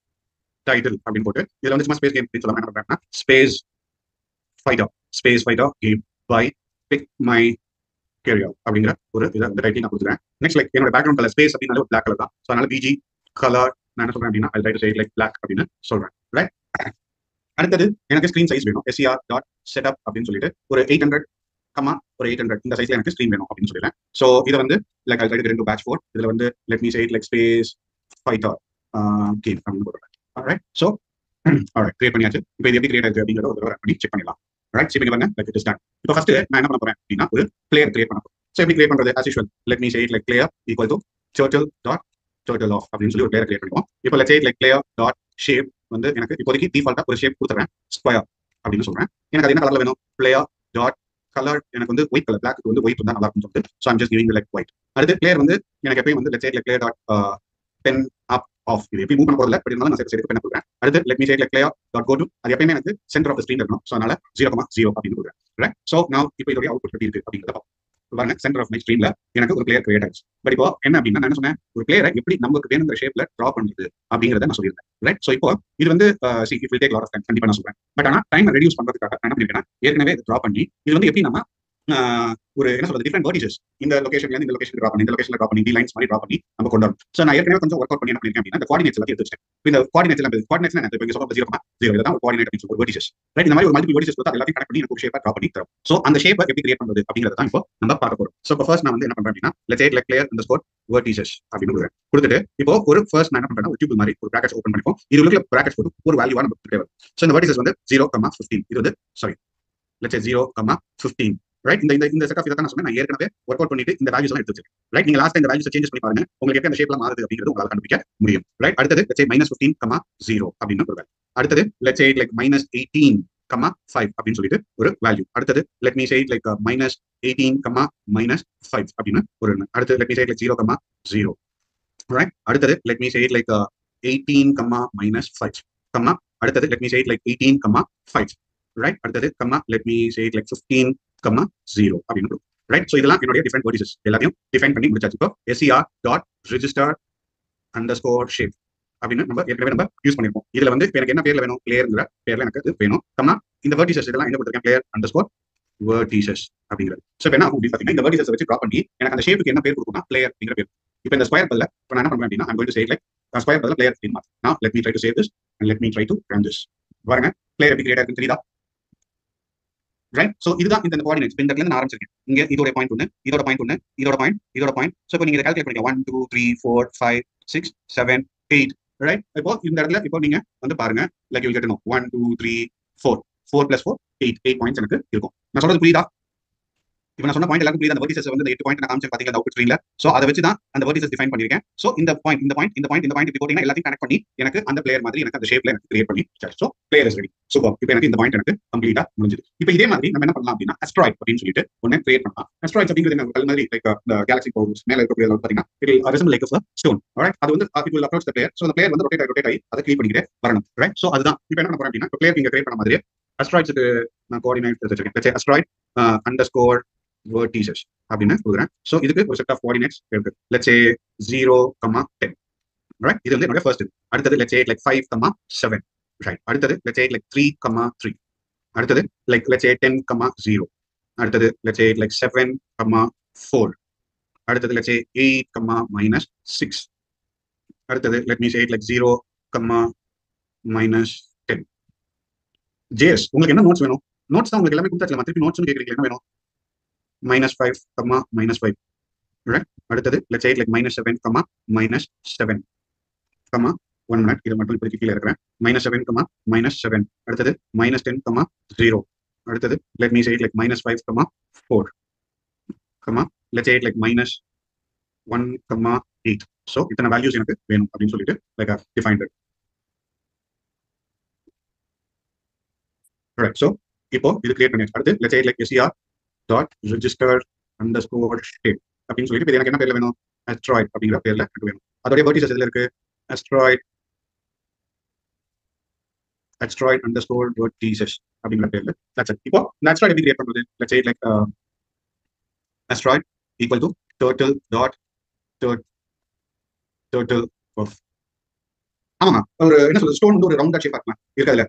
டைட்டில் அப்படின்னு போட்டு இதுல வந்து சும்மா ஸ்பேஸ் கேம் அப்படின்னு சொல்லாம என்ன பண்றேன்னா space fighter space fighter game by big my career அப்படிங்கிற ஒரு இதை இந்த டைட்டில் நான் கொடுத்துறேன் நெக்ஸ்ட் லைக் என்னோட பேக்ரவுண்ட் கலர் ஸ்பேஸ் அப்படின்னு ஒரு பிளாக் கலர் தான். ஸோ அதனால பிஜி கலர் நான் என்ன சொல்றேன் அப்படின்னா I write side like black அப்படின்னு சொல்றேன். ரைட் அடுத்தது எனக்கு ஸ்க்ரீன் சைஸ் வேணும். எஸ்சிஆர் டாட் செட்அப் அப்படின்னு சொல்லிட்டு ஒரு எயிட் ஹண்ட்ரட் கமா ஒரு எயிட் ஹண்ட்ரட் இந்த சைஸ்ல எனக்கு ஸ்க்ரீன் வேணும் அப்படின்னு சொல்லிடுறேன். ஸோ இதை வந்து லைக் ஐ ரைட் ரெண்டு பேட்ச் ஃபோர் இதுல வந்து let me side like space fighter game அப்படின்னு போடுறேன் ரைட் ஸோ ஆல்ரைட் கிரியேட் பண்ணியாச்சு. இப்போ இது எப்படி கிரியேட் ஆயிருக்கு அப்படிங்கிறத ஒரு தடவை பண்ணி செக் பண்ணிடலாம். ரைட் செக் பண்ணி பாருங்க லைக் இட் ஸ்டார்ட் இப்போ ஃபர்ஸ்ட் நான் என்ன பண்ண போறேன் அப்படின்னா ஒரு பிளேயர் கிரியேட் பண்ண போறேன். ஸோ எப்படி கிரியேட் பண்றது? As usual let me say it like player equal to turtle dot turtle off அப்படின்னு சொல்லி ஒரு பிளேயர் கிரியேட் பண்ணுவோம் இப்போ let's say it like player dot வந்து எனக்கு இப்போதைக்கு டிஃபால்ட்டா ஒரு ஷேப் கொடுத்துறேன் ஸ்கொயர் அப்படின்னு சொல்றேன். எனக்கு அது என்ன கலர்ல வேணும்? பிளேயர் டாட் கலர் எனக்கு வந்து ஒயிட் கலர் பிளாக் வந்து ஒயிட் தான் நல்லா இருக்கும் சொல்லிட்டு so I'm just giving like white அடுத்து பிளேயர் வந்து எனக்கு எப்பயும் வந்து let like player dot pen up of இது எப்படி மூவ் பண்ண போறதுல பட் இருந்தாலும் நான் சரி பென் கொடுக்குறேன் அடுத்து let me like clear dot go to அது எப்பயுமே எனக்கு சென்டர் ஆஃப் ஸ்க்ரீன் இருக்கணும். ஸோ அதனால ஜீரோ கமா ஜீரோ அப்படின்னு கொடுக்குறேன். ரைட் ஸோ நான் இப்போ இதோட அவுட் எப்படி இருக்கு அப்படிங்கிறத பார்ப்போம். பாருங்க சென்டர் ஆஃப் மை ஸ்க்ரீன்ல எனக்கு ஒரு பிளேயர் கிரியேட் ஆச்சு பட் இப்போ என்ன அப்படின்னா நான் சொன்னேன்? ஒரு பிளேயரை எப்படி நமக்கு வேணுங்கிற ஷேப்ல டிரா பண்றது அப்படிங்கிறத நான் சொல்லியிருந்தேன். ரைட் ஸோ இப்போ இது வந்து see it will take lot of time கண்டிப்பா நான் சொல்றேன். பட் ஆனால் டைம் ரெடியூஸ் பண்றதுக்காக என்ன பண்ணிருக்கேன் ஏற்கனவே டிரா பண்ணி இது வந்து எப்படி நம்ம ஒரு என்ன சொல்றது டிஃப்ரெண்ட் வேர்டிசஸ் இந்த லொகேஷன்ல இந்த லொகேஷன் ட்ரா பண்ணி இந்த லொகேஷன்ல ட்ரா பண்ணி லைன்ஸ் மாதிரி ட்ரா பண்ணி நம்ம கொண்டு வரும் ஸோ நான் ஏற்கனவே கொஞ்சம் ஒர்க் அவுட் பண்ணி என்ன பண்ணிருக்கேன் அப்படின்னா இந்த கோஆர்டினேட்ஸ் எல்லாத்தையும் எடுத்து வச்சேன் இந்த கோஆர்டினேட்ஸ் எல்லாம் கோஆர்டினேட்ஸ் என்ன இப்போ சொல்ற ஜீரோ ஜீரோ இதான் ஒரு கோஆர்டினேட் அப்படின்னு சொல்லி ஒரு ரைட் இந்த மாதிரி ஒரு மல்டிபிள் வேர்டிசஸ் கொடுத்து எல்லாத்தையும் கனெக்ட் பண்ணி எனக்கு ஒரு ஷேப்பை ட்ரா பண்ணி தரும். ஸோ அந்த ஷேப்பை எப்படி கிரியேட் பண்றது அப்படிங்கிறத தான் இப்போ நம்ம பார்க்க போறோம். ஸோ இப்போ ஃபர்ஸ்ட் நான் வந்து என்ன பண்றேன் அப்படின்னா லெட்ஸ் ஏட் லெட் கிளியர் இந்த ஸ்கோர் வேர்டிசஸ் அப்படின்னு கொடுக்குறேன். கொடுத்துட்டு இப்போ ஒரு ஃபர்ஸ்ட் நான் என்ன பண்றேன் ஒரு டியூப் மாதிரி ஒரு பிராக்கெட் ஓப்பன் பண்ணிப்போம். இது பிராக்கெட் போட்டு ஒரு வேல்யூவா நம்ம தேவை ஸோ இந்த வேர்டிசஸ் வந்து ஜீரோ கமா ஃபிஃப்டீன் இது வந்து sorry let's zero comma fifteen right இந்த இந்த செட் ஆஃப் இதை தான் நான் சொன்னேன். நான் ஏற்கனவே ஒர்க் அவுட் பண்ணிட்டு இந்த வேல்யூஸ் எல்லாம் எடுத்து வச்சிருக்கேன். ரைட் நீங்க லாஸ்ட் இந்த வேல்யூஸ் சேஞ்சஸ் பண்ணி பாருங்க உங்களுக்கு எப்படி அந்த ஷேப்ல மாறுது அப்படிங்கிறது உங்களால கண்டுபிடிக்க முடியும். ரைட் அடுத்தது let's minus fifteen comma zero அப்படின்னு ஒரு வேல்யூ அடுத்தது let's like minus eighteen comma five அப்படின்னு சொல்லிட்டு ஒரு வேல்யூ அடுத்தது let me side like minus eighteen comma minus five அப்படின்னு ஒரு எண்ணு அடுத்தது let me side like zero comma zero right அடுத்தது let me side like eighteen comma minus five comma அடுத்தது let me side like eighteen comma five right அடுத்தது comma let me side like fifteen comma zero அப்படின்னு right so இதெல்லாம் என்னுடைய different vertices எல்லாத்தையும் define பண்ணி முடிச்சாச்சு. இப்போ SCR dot register under score shape அப்படின்னு நம்ம ஏற்கனவே நம்ம யூஸ் பண்ணிருப்போம். இதுல வந்து எனக்கு என்ன பேர்ல வேணும்? பிளேயர்ங்கிற பேர்ல எனக்கு அது வேணும். கம்மா இந்த வேர்டிசஸ் இதெல்லாம் என்ன கொடுத்துருக்கேன்? பிளேயர் அண்டர் ஸ்கோர் வேர்டிசஸ் அப்படிங்கிறது ஸோ என்ன ஆகும் அப்படின்னு பார்த்தீங்கன்னா இந்த வேர்டிசஸ் வச்சு ட்ரா பண்ணி எனக்கு அந்த ஷேப்புக்கு என்ன பேர் கொடுக்கணும் பிளேயர் அப்படிங்கிற பேர் இப்போ இந்த ஸ்கொயர் பதில் இப்போ நான் என்ன பண்ணுவேன் அப்படின்னா I'm going to say square பதில் பிளேயர் அப்படின்னு மாத்து நான் let me try to save this and let me try to run this பாருங்க. பிளேயர் எப்படி கிரியேட் ஆகுதுன்னு தெரியுதா? ரைட் சோ இதுதான் இந்த கோஆர்டினேட்ஸ் இந்த இடத்துல நான் ஆரம்பிச்சிருக்கேன். இங்க இதோட பாயிண்ட் ஒன்று இதோட பாயிண்ட் ஒன்று இதோட பாயிண்ட் இதோட பாயிண்ட் சோ இப்போ நீங்க கால்குலேட் பண்ணிக்க one two three four five six seven eight right இப்போ இந்த இடத்துல இப்போ நீங்க வந்து பாருங்க. Like you கேட்டணும் one two three four four plus four eight eight points எனக்கு இருக்கும். நான் சொல்றது புரியுதா? இப்போ நான் சொன்ன பாயிண்ட் எல்லாருக்கும் புரியுது. அந்த வெர்டிசஸ் வந்து எட்டு பாயிண்ட் நான் காமிச்சேன் பாத்தீங்களா? அவுட் ஸ்க்ரீன்ல சோ அதை வச்சு தான் அந்த வெர்டிசஸ் டிஃபைன் பண்ணிருக்கேன் சோ இந்த பாயிண்ட் இந்த பாயிண்ட் இந்த பாயிண்ட் இந்த பாயிண்ட் இப்படி போட்டீங்கன்னா எல்லாத்தையும் கனெக்ட் பண்ணி எனக்கு அந்த பிளேயர் மாதிரி எனக்கு அந்த ஷேப்ல எனக்கு கிரியேட் பண்ணி so player is ready super இப்போ எனக்கு இந்த பாயிண்ட் எனக்கு கம்ப்ளீட்டா முடிஞ்சது. இப்போ இதே மாதிரி நம்ம என்ன பண்ணலாம் அப்படின்னா அஸ்ட்ராய்ட் அப்படின்னு சொல்லிட்டு ஒன்னு கிரியேட் பண்ணலாம். அஸ்ட்ராய்ட் அப்படிங்கிறது கல் மாதிரி லைக் கேலக்சி கேலக்ஸி மேல இருக்கக்கூடிய பாத்தீங்கன்னா இட் ரிசம் லைக் ஸ்டோன் ரைட் அது வந்து it will approach the player so அந்த பிளேயர் வந்து ரொட்டேட் ரொட்டேட் ஆகி அதை கிளிக் பண்ணிக்கிட்டே வரணும். ரைட் சோ அதுதான். இப்போ என்ன பண்ண போறேன் அப்படின்னா பிளேயர் நீங்க கிரியேட் பண்ண மாதிரி அஸ்ட்ராய்ட்ஸுக்கு நான் கோஆர்டினேட் வச்சிருக்கேன். அஸ்ட்ராய்ட் அண்டர் ஸ்கோர் vertices அப்படின்னு கொடுக்குறேன். ஸோ இதுக்கு ஒரு செட் ஆஃப் கோஆர்டினேட்ஸ் இருக்கு. Let's zero comma ten right இது வந்து என்னோட ஃபர்ஸ்ட் அடுத்தது let's a like five comma seven right அடுத்தது let's a like three comma three அடுத்தது like let's ten comma zero அடுத்தது let's a like seven comma four அடுத்தது let's eight comma minus six அடுத்தது let me eight like zero comma minus ten JS உங்களுக்கு என்ன notes வேணும்? Notes தான் உங்களுக்கு எல்லாமே கொடுத்தாச்சு திருப்பி நோட்ஸ் கேட்குறீங்க என்ன வேணும்? Minus 5 comma minus 5 right அடுத்தது let's say like minus 7 comma minus 7 comma 1 minute இது மட்டும் இப்போதைக்கு கீழே இருக்கிறேன் minus 7 comma minus 7 அடுத்தது minus 10 comma 0 அடுத்தது let me say it like minus 5 comma 4 comma let's say it like minus 1 comma eight so இத்தனை values எனக்கு வேணும் அப்படின்னு சொல்லிட்டு லைக் டிஃபைன்டு ஸோ இப்போ இது கிரியேட் பண்ணி அடுத்து let's like SER dot register under score shape அப்படின்னு சொல்லிட்டு இது எனக்கு என்ன பேர்ல வேணும்? அஸ்ட்ராய்ட் அப்படிங்கிற பேர்ல எனக்கு வேணும். அதோடைய வெர்டிசஸ் இதுல இருக்கு? Asteroid asteroid under score vertices அப்படிங்கிற பேர்ல. தட்ஸ் இப்போ இந்த அஸ்ட்ராய்ட் எப்படி கிரியேட் பண்றது? Let's say like asteroid equal to total dot turtle of. ஆமாமா ஒரு என்ன சொல்றது? ஸ்டோன் வந்து ஒரு ரவுண்டா ஷேப் பார்க்கலாம் இருக்காதுல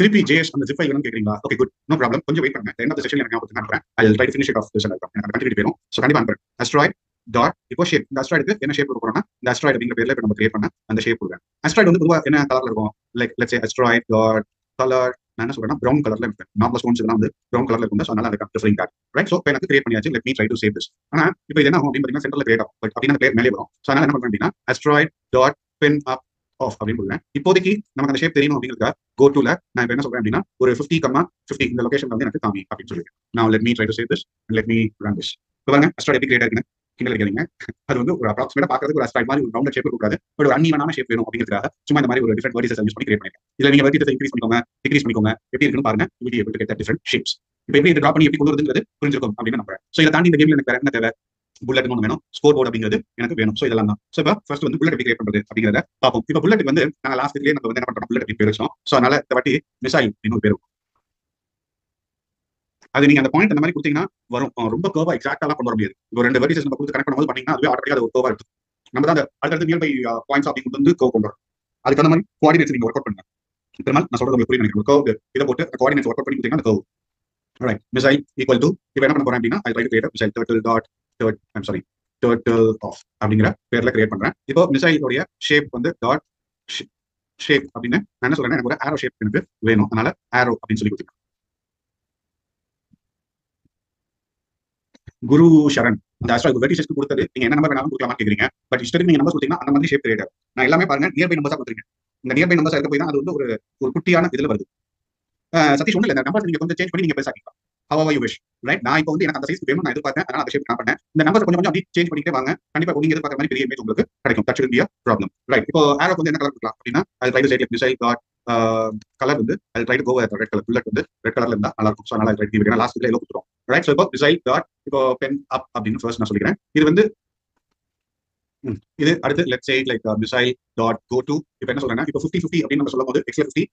திருப்பி ஜேஎஸ் அந்த ஜிப் ஃபைல் வேணும் கேக்குறீங்களா? ஓகே குட் நோ ப்ராப்ளம் கொஞ்சம் வெயிட் பண்ணுங்க. என்ன செஷன் எனக்கு ஞாபகத்துக்கு அனுப்புறேன். I try to finish it of this எனக்கு கண்டினியூ போயிடும். ஸோ கண்டிப்பாக அனுப்புறேன். அஸ்ட்ராய்ட் டாட் இப்போ ஷேப் இந்த அஸ்ட்ராய்டுக்கு என்ன ஷேப் கொடுக்குறோம்னா இந்த அஸ்ட்ராய்டு அப்படிங்கிற பேர்ல இப்போ நம்ம கிரியேட் பண்ண அந்த ஷேப் கொடுக்குறேன். அஸ்ட்ராய்டு வந்து பொதுவாக என்ன கலர்ல இருக்கும்? Like let's asteroid dot colour நான் என்ன சொல்றேன் ப்ரௌன் கலர்ல இருக்கு நார்மல் ஸ்டோன்ஸ் இதெல்லாம் வந்து ப்ரௌன் கலர்ல இருக்கும். ஸோ அதனால அதுக்கு டிஃபரிங் கார்டு ரைட் ஸோ எனக்கு கிரியேட் பண்ணியாச்சு. Let me try to save this ஆனா இப்போ இது என்ன ஆகும் அப்படின்னு பார்த்தீங்கன்னா சென்டர்ல கிரியேட் ஆகும். பட் அப்படின்னா பேர் மேலே வரும். ஸோ அதனால என்ன பண்ணுறேன் அப்படின்னா asteroid dot pen up of அப்படின்னு சொல்றேன் இப்போதைக்கு நமக்கு அந்த ஷேப் தெரியணும் அப்படிங்கிறதுக்காக கோ டூல நான் இப்போ என்ன சொல்றேன் அப்படின்னா ஒரு ஃபிஃப்டி கம்மா ஃபிஃப்டி இந்த லொகேஷன் வந்து எனக்கு காமி அப்படின்னு சொல்லிட்டு. நான் let me try to save this let me run this இப்போ பாருங்க அஸ்ட்ராய்ட் எப்படி கிரியேட் ஆகுதுன்னு கிண்டல் அடிக்காதீங்க அது வந்து ஒரு அப்ராக்சிமேட்டா பாக்குறதுக்கு ஒரு அஸ்ட்ராய்ட் மாதிரி ஒரு ரவுண்ட் ஷேப் கூடாது பட் ஒரு அன்னிவனான ஷேப் வேணும் அப்படிங்கிறதுக்காக சும்மா இந்த மாதிரி ஒரு டிஃபரெண்ட் வேர்டிசஸ் யூஸ் பண்ணி கிரியேட் பண்ணிருக்கேன் இதுல நீங்க வெர்டிசஸ் இன்க்ரீஸ் பண்ணிக்கோங்க டிக்ரீஸ் பண்ணிக்கோங்க. எப்படி இருக்குன்னு பாருங்க. வீடியோ எப்படி கெட்ட டிஃபரெண்ட் ஷேப்ஸ் இப்போ எப்படி இது ட்ரா பண்ணி எப்படி கொண்டு வருதுங்கிறது புரிஞ்சிருக்கும் அப்படின்னு நம்புறேன். ஸோ இதை தாண்டி இந்த கேம்ல எனக்கு வேற என்ன தேவை? புல்லட் ஒன்று வேணும். ஸ்கோர் போர்டு அப்படிங்கிறது எனக்கு வேணும். ஸோ இதெல்லாம் தான். ஸோ இப்போ ஃபர்ஸ்ட் வந்து புல்லட் எப்படி கிரியேட் பண்றது அப்படிங்கிறத பார்ப்போம். இப்போ புல்லட் வந்து நாங்கள் லாஸ்ட் இதுலேயே நம்ம வந்து என்ன பண்றோம்? புல்லட் பேர் வச்சோம் ஸோ அதனால இந்த வாட்டி மிசைல் இன்னொரு பேர் அது நீங்க அந்த பாயிண்ட் அந்த மாதிரி கொடுத்தீங்கன்னா வரும். ரொம்ப கோவா எக்ஸாக்டாலாம் கொண்டு வர முடியாது. ஒரு ரெண்டு வெர்டிசஸ் நம்ம கொடுத்து கனெக்ட் பண்ணும்போது பாத்தீங்கன்னா அதுவே ஆட்டோமேட்டிக்கா ஒரு கோவா இருக்கும். நம்ம தான் அந்த அடுத்தடுத்து நியர் பை பாயிண்ட்ஸ் அப்படி கொண்டு வந்து கோ கொண்டு வரும் அதுக்கு அந்த மாதிரி கோஆர்டினேட்ஸ் நீங்க ஒர்க் அவுட் பண்ணுங்க பெருமாள் நான் சொல்றது உங்களுக்கு புரியும் நினைக்கிறேன். கர்வ் இதை போட்டு கோஆர்டினேட்ஸ் ஒர்க் அவுட் பண்ணி கொடுத்தீங்கன்னா curve right missile equal to இப்போ என்ன பண்ண போறேன் அப்படின்னா I try create missile turtle dot I'm sorry turtle of அப்படிங்கிற பேர்ல கிரியேட் பண்றேன். இப்போ மிசைலோடைய ஷேப் வந்து டாட் ஷேப் அப்படின்னு நான் என்ன சொல்றேன் எனக்கு ஒரு ஆரோ ஷேப் எனக்கு வேணும். அதனால ஆரோ அப்படின்னு சொல்லி கொடுத்துருக்கேன் குரு சரண் அந்த ஆஸ்ட்ரா வெர்டிசஸ்க்கு கொடுத்தது நீங்க என்ன நம்பர் வேணாலும் கொடுக்கலாமா கேக்குறீங்க. பட் இஷ்டத்துக்கு நீங்க நம்பர் கொடுத்தீங்கன்னா அந்த மாதிரி ஷேப் கிரியேட் ஆகும் நான் எல்லாமே பாருங்க நியர்பை நம்பர்ஸா கொடுத்துருக்கேன். இந்த நியர்பை நம்பர்ஸ் இருக்க போய் தான் அது வந்து ஒரு ஒரு குட்டியான இதுல வருது. சதீஷ் ஒண்ணு இல்ல இந்த நம்பர் நீங்க கொஞ்சம் சேஞ்ச் பண்ணி நீங்க பெருசாக்கிக்கலாம் ஹவ் யூ விஷ் ரைட் நான் இப்போ வந்து எனக்கு அந்த சைஸ் வேணும் நான் எதிர்பார்த்தேன். அதனால அந்த ஷேப் நான் பண்ணேன். இந்த நம்பர் கொஞ்சம் கொஞ்சம் அப்படி சேஞ்ச் பண்ணிக்கிட்டே வாங்க. கண்டிப்பா நீங்க எதிர்பார்க்குற மாதிரி பெரிய இமேஜ் உங்களுக்கு கிடைக்கும். That should be problem right இப்போ ஏரோ வந்து என்ன கலர் கொடுக்கலாம் அப்படின்னா அது right side missile got colour வந்து அது right go red colour bullet வந்து ரெட் கலர்ல இருந்தா நல்லா இருக்கும் ஸோ அதனால ரைட் டிவி லாஸ்ட் இதுல எல்லோ கொடுத்துரும் ரைட் ஸோ இப்போ மிசைல் டாட் இப்போ பென் அப் அப்படின்னு ஃபர்ஸ்ட் நான் சொல்லிக்கிறேன். இது வந்து இது அடுத்து let side like missile dot go to இப்போ என்ன சொல்றேன்னா இப்போ ஃபிஃப்டி ஃபிஃப்டி அப்படின்னு நம்ம சொல்லும் போது எக்ஸ்ல ஃபிஃப்டி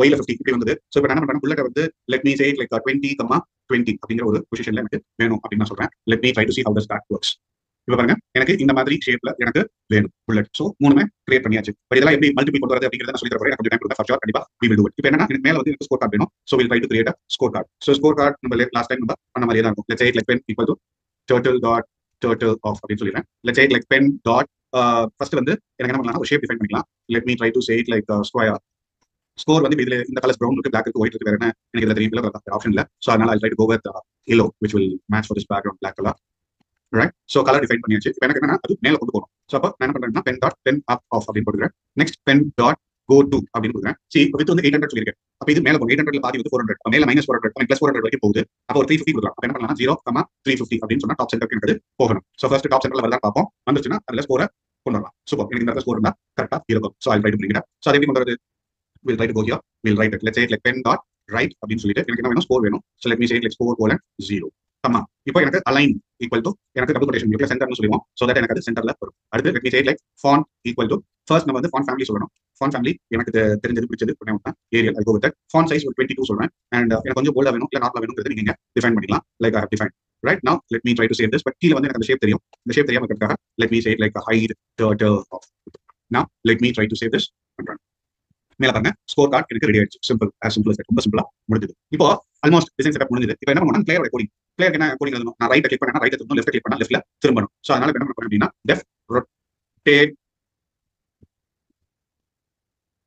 ஒயில ஃபிஃப்டி இப்படி வந்தது. ஸோ இப்போ என்ன பண்ணுறேன் புல்லட் வந்து let me set like twenty comma twenty அப்படிங்கிற ஒரு பொசிஷன்ல எனக்கு வேணும் அப்படின்னு நான் சொல்றேன். Let me try to see how does that works இப்போ பாருங்க எனக்கு இந்த மாதிரி ஷேப்ல எனக்கு வேணும் புல்லட் ஸோ மூணுமே கிரியேட் பண்ணியாச்சு. பட் இதெல்லாம் எப்படி மல்டிபிள் கொண்டு வரது அப்படிங்கிறத நான் சொல்லி தரேன் கொஞ்சம் டைம் கொடுத்தா ஃபர்ஸ்ட் கண்டிப்பா வி வில் டு இப்போ என்ன எனக்கு மேல வந்து எனக்கு ஸ்கோர் கார்டு வேணும். So will try to create score card so score card நம்ம லாஸ்ட் டைம் நம்ம பண்ண மாதிரியே தான் இருக்கும். Let's set like pen equal to turtle dot turtle off அப்படின்னு சொல்லிடுறேன். Let's set like pen dot first வந்து எனக்கு என்ன பண்ணலாம் ஒரு ஷேப் டிஃபைன் பண்ணிக்கலாம். Let me try to say it like square score வந்து இதுல இந்த கலர்ஸ் ப்ரௌன் இருக்கு பிளாக் இருக்கு ஒயிட் இருக்கு வேற என்ன? எனக்கு இதுல தெரியும் ஆப்ஷன் இல்ல. சோ அதனால I try to go with yellow which will match for this background black colour right so colour define பண்ணியாச்சு. இப்போ எனக்கு என்னன்னா அது மேல கொண்டு போகணும். சோ அப்போ நான் என்ன பண்றேன்னா pen dot pen up off அப்படின்னு போடுறேன் next pen dot go to அப்படின்னு கொடுக்குறேன் சி வித் வந்து எயிட் ஹண்ட்ரட் சொல்லியிருக்கேன். அப்போ இது மேல போகும் எயிட் ஹண்ட்ரட்ல பாதி வந்து ஃபோர் ஹண்ட்ரட் மேல minus four hundred plus four hundred வரைக்கும் போகுது. அப்போ ஒரு த்ரீ ஃபிஃப்டி கொடுக்கலாம். அப்போ என்ன பண்ணலாம்? ஜீரோ கமா த்ரீ ஃபிஃப்டி அப்படின்னு சொன்னா டாப் சென்டருக்கு எனக்கு போகணும். ஸோ ஃபர்ஸ்ட் டாப் சென்டர்ல வரலாம் பார்ப்போம். வந்துச்சுன்னா அதுல ஸ்கோரை கொண்டு வரலாம். சூப்பர் எனக்கு இந்த ஸ்கோர் இருந்தா கரெக்டா இருக்கும். So I try to bring so அதை எப்படி கொண்டு வரது will to go go We'll write it. Let's say like pen dot write அப்படின்னு சொல்லிட்டு எனக்கு என்ன வேணும்? ஸ்கோர் வேணும். So let me say like score colon zero ஆமா இப்போ எனக்கு அலைன் ஈக்குவல் டு எனக்கு டபுள் கொட்டேஷன் இருக்கு சென்டர்னு சொல்லுவோம். ஸோ தட் எனக்கு அது சென்டர்ல வரும். அடுத்து let me say like font equal to first நம்ம வந்து ஃபான் ஃபேமிலி சொல்லணும். ஃபான் ஃபேமிலி எனக்கு தெரிஞ்சது பிடிச்சது தான் ஏரியல் அது வித் ஃபான் சைஸ் ஒரு டுவெண்ட்டி டூ சொல்றேன் அண்ட் uh, எனக்கு கொஞ்சம் போல்டா வேணும் இல்லை நார்மலா வேணுங்கிறது நீங்க டிஃபைன் பண்ணிக்கலாம். Like I define right now let me try to save this but கீழே வந்து எனக்கு அந்த ஷேப் தெரியும். இந்த ஷேப் தெரியாம இருக்கிறதுக்காக let me say like hide turtle off நான் let me try to save this பண்றேன் மேல பாருங்க ஸ்கோர் கார்டு எனக்கு ரெடி ஆயிடுச்சு. சிம்பிள் ஆஸ் சிம்பிள் ரொம்ப சிம்பிளா முடிஞ்சது. இப்போ ஆல்மோஸ்ட் டிசைன் செட்டப் முடிஞ்சது. இப்போ என்ன பண்ணணும் பிளேயரோட கோடிங் பிளேயர் என்ன கோடிங் எழுதணும்? நான் ரைட் கிளிக் பண்ணா ரைட் திரும்பணும் லெஃப்ட் கிளிக் பண்ணா லெஃப்ட்ல திரும்பணும். ஸோ அதனால என்ன பண்ண அப்படின்னா டெஃப் ரொட்டேட்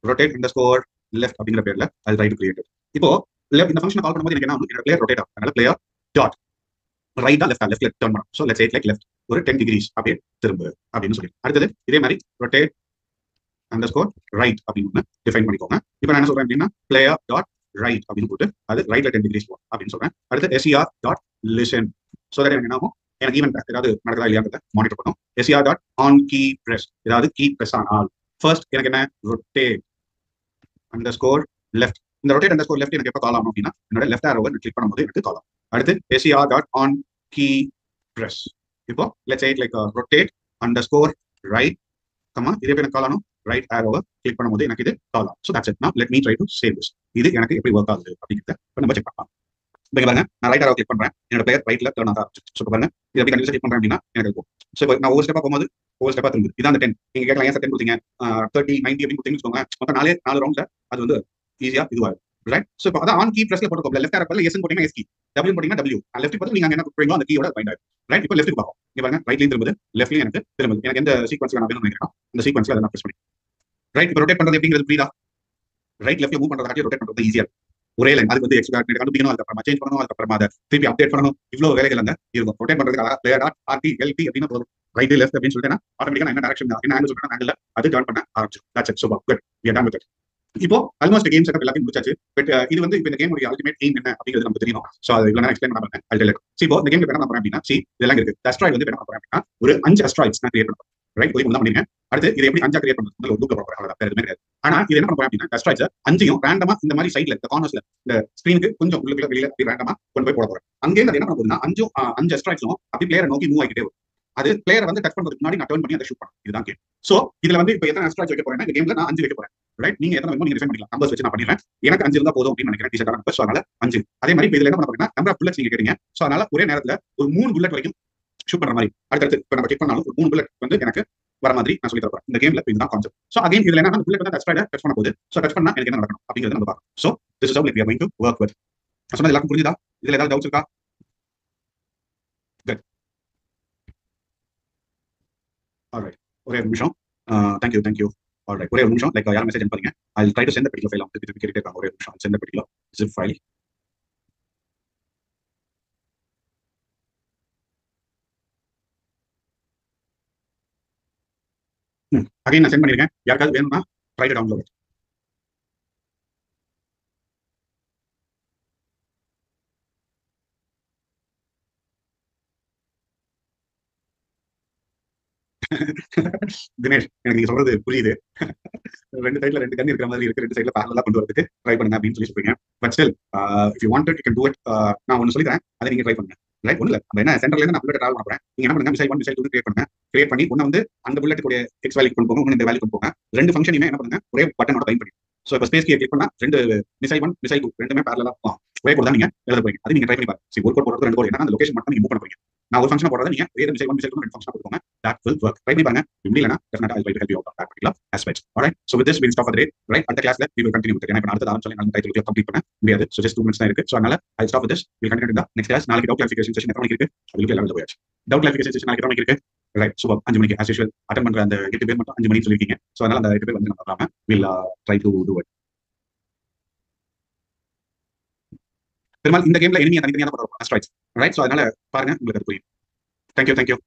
ரொட்டேட் இந்த ஸ்கோர் லெஃப்ட் அப்படிங்கிற பேர்ல அது ரைட் கிரியேட் இப்போ லெஃப்ட் இந்த ஃபங்க்ஷன் கால் பண்ணும்போது எனக்கு என்ன ஆகும்? பிளேயர் ரொட்டேட் ஆகும். அதனால பிளேயர் டாட் ரைட்டா லெஃப்டா லெஃப்ட்ல டர்ன் பண்ணும் so let's set like left ஒரு டென் டிகிரிஸ் அப்படியே திரும்ப அப்படின்னு சொல்லி அடுத்தது இதே மாதிரி ரொட்டேட் அண்டர் ஸ்கோர் ரைட் அப்படின்னு டிஃபைன் பண்ணிக்கோங்க. இப்போ நான் என்ன சொல்றேன் அப்படின்னா பிளேயர் டாட் ரைட் அப்படின்னு போட்டு அது ரைட்ல டென் டிகிரிஸ் போகும் அப்படின்னு சொல்றேன். அடுத்து SER dot listen so that எனக்கு என்ன ஆகும்? எனக்கு ஈவெண்ட் ஏதாவது நடக்குதா இல்லையாங்கிறத மானிட்டர் பண்ணும் SER dot on key press ஏதாவது கீ ப்ரெஸ் ஆனால். ஃபர்ஸ்ட் எனக்கு என்ன? ரொட்டேட் அண்டர் ஸ்கோர் லெஃப்ட் இந்த ரொட்டேட் அந்த ஸ்கோர் லெஃப்ட் எனக்கு எப்போ கால் ஆகும் அப்படின்னா என்னோட லெஃப்ட் ஆரோவை கிளிக் பண்ணும்போது எனக்கு கால் ஆகும். அடுத்து SER dot on key press இப்போ let's set like rotate under score right comma இதே எனக்கு கால் ஆகணும்? ரைட் ஆரோவை கிளிக் பண்ணும்போது எனக்கு இது கால் ஆகும். ஸோ தட்ஸ் இட் நான் let me try to save this இது எனக்கு எப்படி ஒர்க் ஆகுது அப்படிங்கிறத இப்போ நம்ம செக் பண்ணலாம். இப்போ பாருங்க நான் ரைட் ஆரோ கிளிக் பண்ணுறேன் என்னோட பிளேயர் ரைட்ல டேர்ன் ஆக ஆரம்பிச்சு ஸோ பாருங்க இது எப்படி கண்டிப்பாக கிளிக் பண்ணுறேன் அப்படின்னா எனக்கு இருக்கும் ஸோ நான் ஒவ்வொரு ஸ்டெப்பாக போகும்போது ஒவ்வொரு ஸ்டெப்பாக திரும்புது. இதான் அந்த டென் நீங்கள் கேட்கலாம் ஏன் சார் டென் கொடுத்தீங்க? தேர்ட்டி நைன்டி அப்படின்னு கொடுத்தீங்கன்னு வச்சுக்கோங்க. மொத்தம் நாலே நாலு ரவுண்ட்ல அது வந்து ஈஸியாக இதுவாகும் ரைட் ஸோ இப்போ அதான் ஆன் கீ ப்ரெஸ்ல போட்டுக்கோங்க. லெஃப்ட் ஆரோ எஸ் போட்டீங்கன்னா எஸ் கீ டபிள்யூ போட்டீங்கன்னா டபிள்யூ லெஃப்ட் பார்த்து நீங்க என்ன கொடுப்பீங்களோ அந்த கீயோட பைண்ட் ஆகும் ரைட் இப்போ லெஃப்ட் பார்க்கும் இங்க பாருங்க ரைட்லயும் திரும்புது லெஃப்ட்லயும் எனக்கு திரும்புது. எனக்கு எந்த சீக்வன்ஸ் நான் வேணும்னு நினைக்கிறேன். இந்த சீக்வன்ஸ்ல அதை நான் ப்ரெஸ் பண்ணி ரைட் இப்போ ரொட்டேட் பண்றது எப்படிங்கிறது புரியுதா? ரைட் லெஃப்ட் மூவ் பண்றதாட்டி ரொட்டேட் பண்றது ஈஸியா ஒரே லைன் அதுக்கு வந்து எக்ஸ்ட்ரா கண்டுபிடிக்கணும் அதுக்கப்புறமா சேஞ்ச் பண்ணணும் அதுக்கப்புறமா அதை திருப்பி அப்டேட் பண்ணணும். இவ்வளவு வேலைகள் அங்க இருக்கும். ரொட்டேட் பண்றதுக்கு பிளேயர் டாட் ஆர்டி எல்பி அப்படின்னு போதும். ரைட் லெஃப்ட் அப்படின்னு சொல்லிட்டு ஆட்டோமேட்டிக்கா என்ன டேரக்ஷன் என்ன ஆங்கிள் சொல்றேன் ஆங்கிள் அது ஜாயின் பண்ண ஆரம்பிச்சிடும். That's it so good we are done with இப்போ ஆல்மோஸ்ட் கேம் செட்டப் எல்லாத்தையும் முடிச்சாச்சு. பட் uh, இது வந்து இப்போ இந்த கேம் உடைய அல்டிமேட் எய்ம் என்ன அப்படிங்கிறது நமக்கு தெரியும் சோ அது இவ்வளவு எக்ஸ்பிளைன் பண்ண பாருங்க அல்டில் சி இப்போ இந்த கேம் என்ன பண்ண அப்படின்னா சி இதெல்லாம் இருக்கு. அஸ்ட்ராய்ட் வந்து என்ன பண்ண அப்படின்னா ஒரு அஞ்சு அஸ்ட்ராய்ட்ஸ் நான் கிரியேட் பண்ணுறேன் ரைட் போய் தான் பண்ணிருக்கேன் அடுத்து இது எப்படி அஞ்சா கிரியேட் பண்ணுறது ஒரு லூப்ல போறேன் அவ்வளவு எதுவுமே கிடையாது. ஆனா இது என்ன பண்ணுவோம் அப்படின்னா அஸ்ட்ராய்ட்ஸ் அஞ்சையும் ரேண்டமா இந்த மாதிரி சைட்ல இந்த கார்னர்ஸ்ல இந்த ஸ்கிரீனுக்கு கொஞ்சம் உள்ளுக்குள்ள வெளியில அப்படி ரேண்டமா கொண்டு போய் போட போறேன். அங்கே அது என்ன பண்ண போதுன்னா அஞ்சு அஞ்சு அஸ்ட்ராய்ட்ஸும் அப்படி பிளேயரை நோக்கி மூவ் ஆகிட்டே வரும். அது பிளேயரை வந்து டச் பண்றதுக்கு முன்னாடி நான் டர்ன் பண்ணி அதை ஷூட் பண்ணணும். இதுதான் கேம். சோ இதுல வந்து இப்போ எத்தனை அஸ்ட்ராய்ட்ஸ் வைக்க போறேன் இந்த கேம்ல நான் அஞ்சு வைக்க போறேன். ரைட் நீங்க எத்தனை வேணுமோ நீங்க டிசைன் பண்ணிக்கலாம். நம்பர்ஸ் வச்சு நான் பண்ணிடுறேன். எனக்கு அஞ்சு இருந்தா போதும் அப்படின்னு நினைக்கிறேன். டீச்சர் நம்பர் அதனால அஞ்சு. அதே மாதிரி இப்போ இதுல என்ன பண்ண போறீங்கன்னா நம்பர் ஆஃப் புல்லட்ஸ் நீங்க கேட்டீங்க சோ அதனால ஒரே நேரத்துல ஒரு மூணு புல்லட் வரைக்கும் ஷூட் பண்ற மாதிரி. அடுத்தடுத்து இப்போ நம்ம கிளிக் பண்ணாலும் ஒரு மூணு புல்லட் வந்து எனக்கு வர மாதிரி நான் சொல்லி தரேன் இந்த கேம்ல இதுதான் கான்செப்ட் சோ அகைன் இதுல என்ன புல்லட் வந்து டச் டச் பண்ண போகுது. சோ டச் பண்ணா எனக்கு என்ன நடக்கணும்? அப்படிங்கிறது நம்ம பார்க்கணும். So this is how like we are going to work with சொன்னது எல்லாருக்கும் புரியுதா இதுல ஏதாவது டவுட்ஸ் இருக்கா? குட் ஆல்ரைட் ஒரே ஒரு நிமிஷம். தேங்க்யூ தேங்க்யூ ஆல்ரைட் ஒரே ஒரு நிமிஷம். லைக் யாரும் மெசேஜ் அனுப்புறீங்க I try to send particular file அவங்க திருப்பி கேட்டுட்டே இருக்காங்க ஒரே நிமிஷம். Send particular zip file again நான் சென்ட் பண்ணிருக்கேன் யாருக்காவது வேணும்னா ட்ரை டவுன்லோட் தினேஷ் எனக்கு நீங்க சொல்றது புரியுது. ரெண்டு சைட்ல ரெண்டு கண்ணு இருக்கிற மாதிரி இருக்கு. ரெண்டு சைட்ல பேரலா கொண்டு வரதுக்கு ட்ரை பண்ணுங்க அப்படின்னு சொல்லி சொல்றீங்க. But still if you wanted you can do it நான் ஒன்னு சொல்லி அதை நீங்க ட்ரை பண்ணுங்க. லைஃப் ஒண்ணு இல்ல நம்ம என்ன சென்டர்ல இருந்து நான் புல்லட் டிராவல் பண்ண நீங்க என்ன பண்ணுங்க missile one missile two create பண்ணுங்க. கிரியேட் பண்ணி ஒன்னு வந்து அந்த புல்லட் கூட எக்ஸ் வேல்யூ கொண்டு போங்க ஒன்னு இந்த வேல்யூ கொண்டு போங்க. ரெண்டு ஃபங்க்ஷனையுமே என்ன பண்ணுங்க ஒரே பட்டனோட பயன்படுத்தி. சோ இப்போ ஸ்பேஸ் கிளிக் பண்ணா ரெண்டு மிசைல் ஒன் மிசைல் டூ ரெண்டுமே பேரலா ஒரே கூட தான் நீங்க எழுத போறீங்க. அது நீங்க ட்ரை பண்ணி பாருங்க. சரி ஒரு கோட் போடுறது ரெண்டு கோட் அந்த லொகேஷன் மட்டும் நீங்க மூவ் பண்ண போறீங்க. நான் ஒரு ஃபங்க்ஷன் போடுறத நீங்க வேற மிஸ்டேக் ஒன் மிஸ்டேக் ரெண்டு ஃபங்க்ஷன் போட்டுக்கோங்க. தட் வில் ஒர்க் ட்ரை பண்ணி பாருங்க. முடியலனா definitely I will help you out that particular aspect alright so with this will stop for the right அடுத்த கிளாஸ்ல வி வில் கண்டினியூ வித் இப்ப அடுத்த ஆரம்பிச்சு நான் டைட்டில் கம்ப்ளீட் பண்ண முடியாது. சோ ஜஸ்ட் 2 மினிட்ஸ் தான் இருக்கு. சோ அதனால I stop with this will continue with next class நாளைக்கு டவுட் கிளாரிஃபிகேஷன் செஷன் எத்தனை மணிக்கு இருக்கு? அதுக்கு எல்லாரும் போயாச்சு. டவுட் கிளாரிஃபிகேஷன் செஷன் நாளைக்கு எத்தனை மணிக்கு இருக்கு? ரைட் சூப்பர் அஞ்சு மணிக்கு ஆஸ் யூஷுவல் அட்டன் பண்ற அந்த எட்டு பேர் மட்டும் அஞ்சு மணிக்கு சொல்லிருக்கீங்க. சோ அதனால அந்த எட்டு பேர் வந்து நம்ம will try to do it Perumal இந்த கேம்ல எனிமியை தனித்தனியாக போடுறோம் அஸ்ட்ராய்ட்ஸ் ரைட் ஸோ அதனால பாருங்க உங்களுக்கு அது புரியும். Thank you thank you